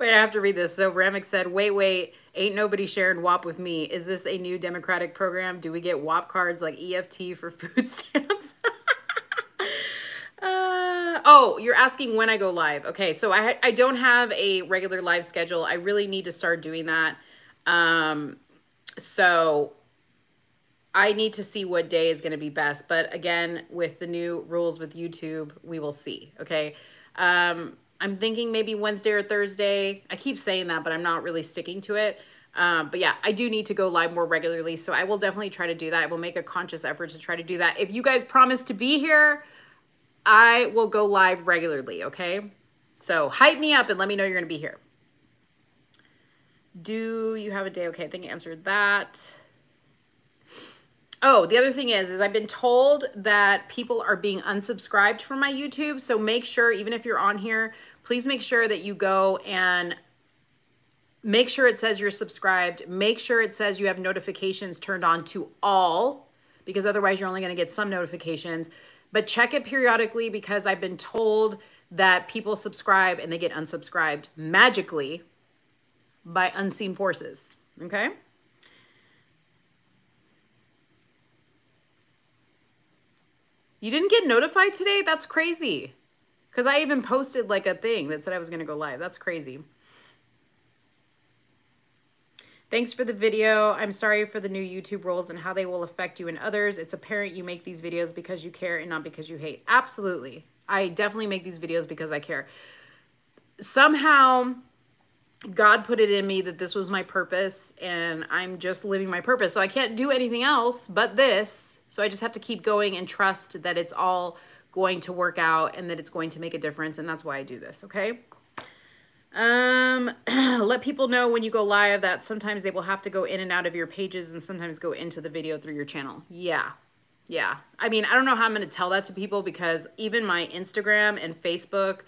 Wait, I have to read this. So Ramick said, wait, wait, ain't nobody sharing WAP with me. Is this a new democratic program? Do we get WAP cards like EFT for food stamps? uh, oh, you're asking when I go live. Okay, so I, I don't have a regular live schedule. I really need to start doing that. Um, so I need to see what day is going to be best. But again, with the new rules with YouTube, we will see. Okay. Um, I'm thinking maybe Wednesday or Thursday. I keep saying that, but I'm not really sticking to it. Um, but yeah, I do need to go live more regularly. So I will definitely try to do that. I will make a conscious effort to try to do that. If you guys promise to be here, I will go live regularly. Okay. So hype me up and let me know you're going to be here. Do you have a day? Okay. I think I answered that. Oh, the other thing is, is I've been told that people are being unsubscribed from my YouTube. So make sure, even if you're on here, please make sure that you go and make sure it says you're subscribed. Make sure it says you have notifications turned on to all, because otherwise you're only going to get some notifications. But check it periodically because I've been told that people subscribe and they get unsubscribed magically by unseen forces. Okay? You didn't get notified today? That's crazy. Because I even posted like a thing that said I was going to go live. That's crazy. Thanks for the video. I'm sorry for the new YouTube rules and how they will affect you and others. It's apparent you make these videos because you care and not because you hate. Absolutely. I definitely make these videos because I care. Somehow, God put it in me that this was my purpose and I'm just living my purpose. So I can't do anything else but this so I just have to keep going and trust that it's all going to work out and that it's going to make a difference. And that's why I do this, okay? Um, let people know when you go live that sometimes they will have to go in and out of your pages and sometimes go into the video through your channel. Yeah. Yeah. I mean, I don't know how I'm going to tell that to people because even my Instagram and Facebook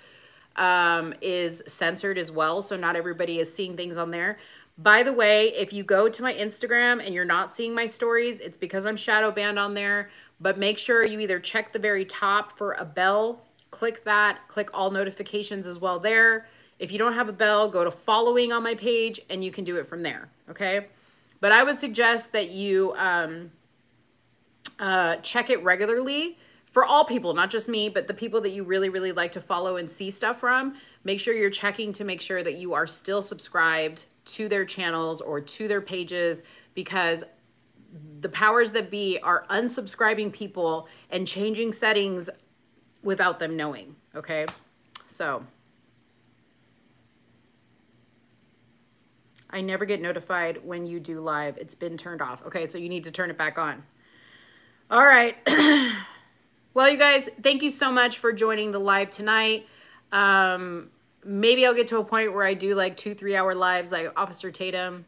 um, is censored as well. So not everybody is seeing things on there. By the way, if you go to my Instagram and you're not seeing my stories, it's because I'm shadow banned on there. But make sure you either check the very top for a bell, click that, click all notifications as well there. If you don't have a bell, go to following on my page and you can do it from there, okay? But I would suggest that you um, uh, check it regularly for all people, not just me, but the people that you really, really like to follow and see stuff from. Make sure you're checking to make sure that you are still subscribed to their channels or to their pages because the powers that be are unsubscribing people and changing settings without them knowing, okay? So I never get notified when you do live. It's been turned off. Okay, so you need to turn it back on. All right. well, you guys, thank you so much for joining the live tonight. Um, maybe I'll get to a point where I do like two, three hour lives like Officer Tatum,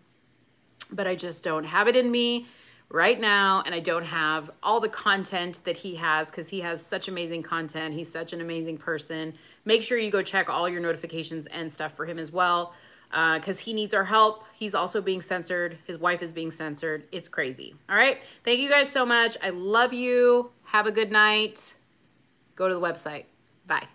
but I just don't have it in me right now. And I don't have all the content that he has because he has such amazing content. He's such an amazing person. Make sure you go check all your notifications and stuff for him as well because uh, he needs our help. He's also being censored. His wife is being censored. It's crazy. All right. Thank you guys so much. I love you. Have a good night. Go to the website. Bye.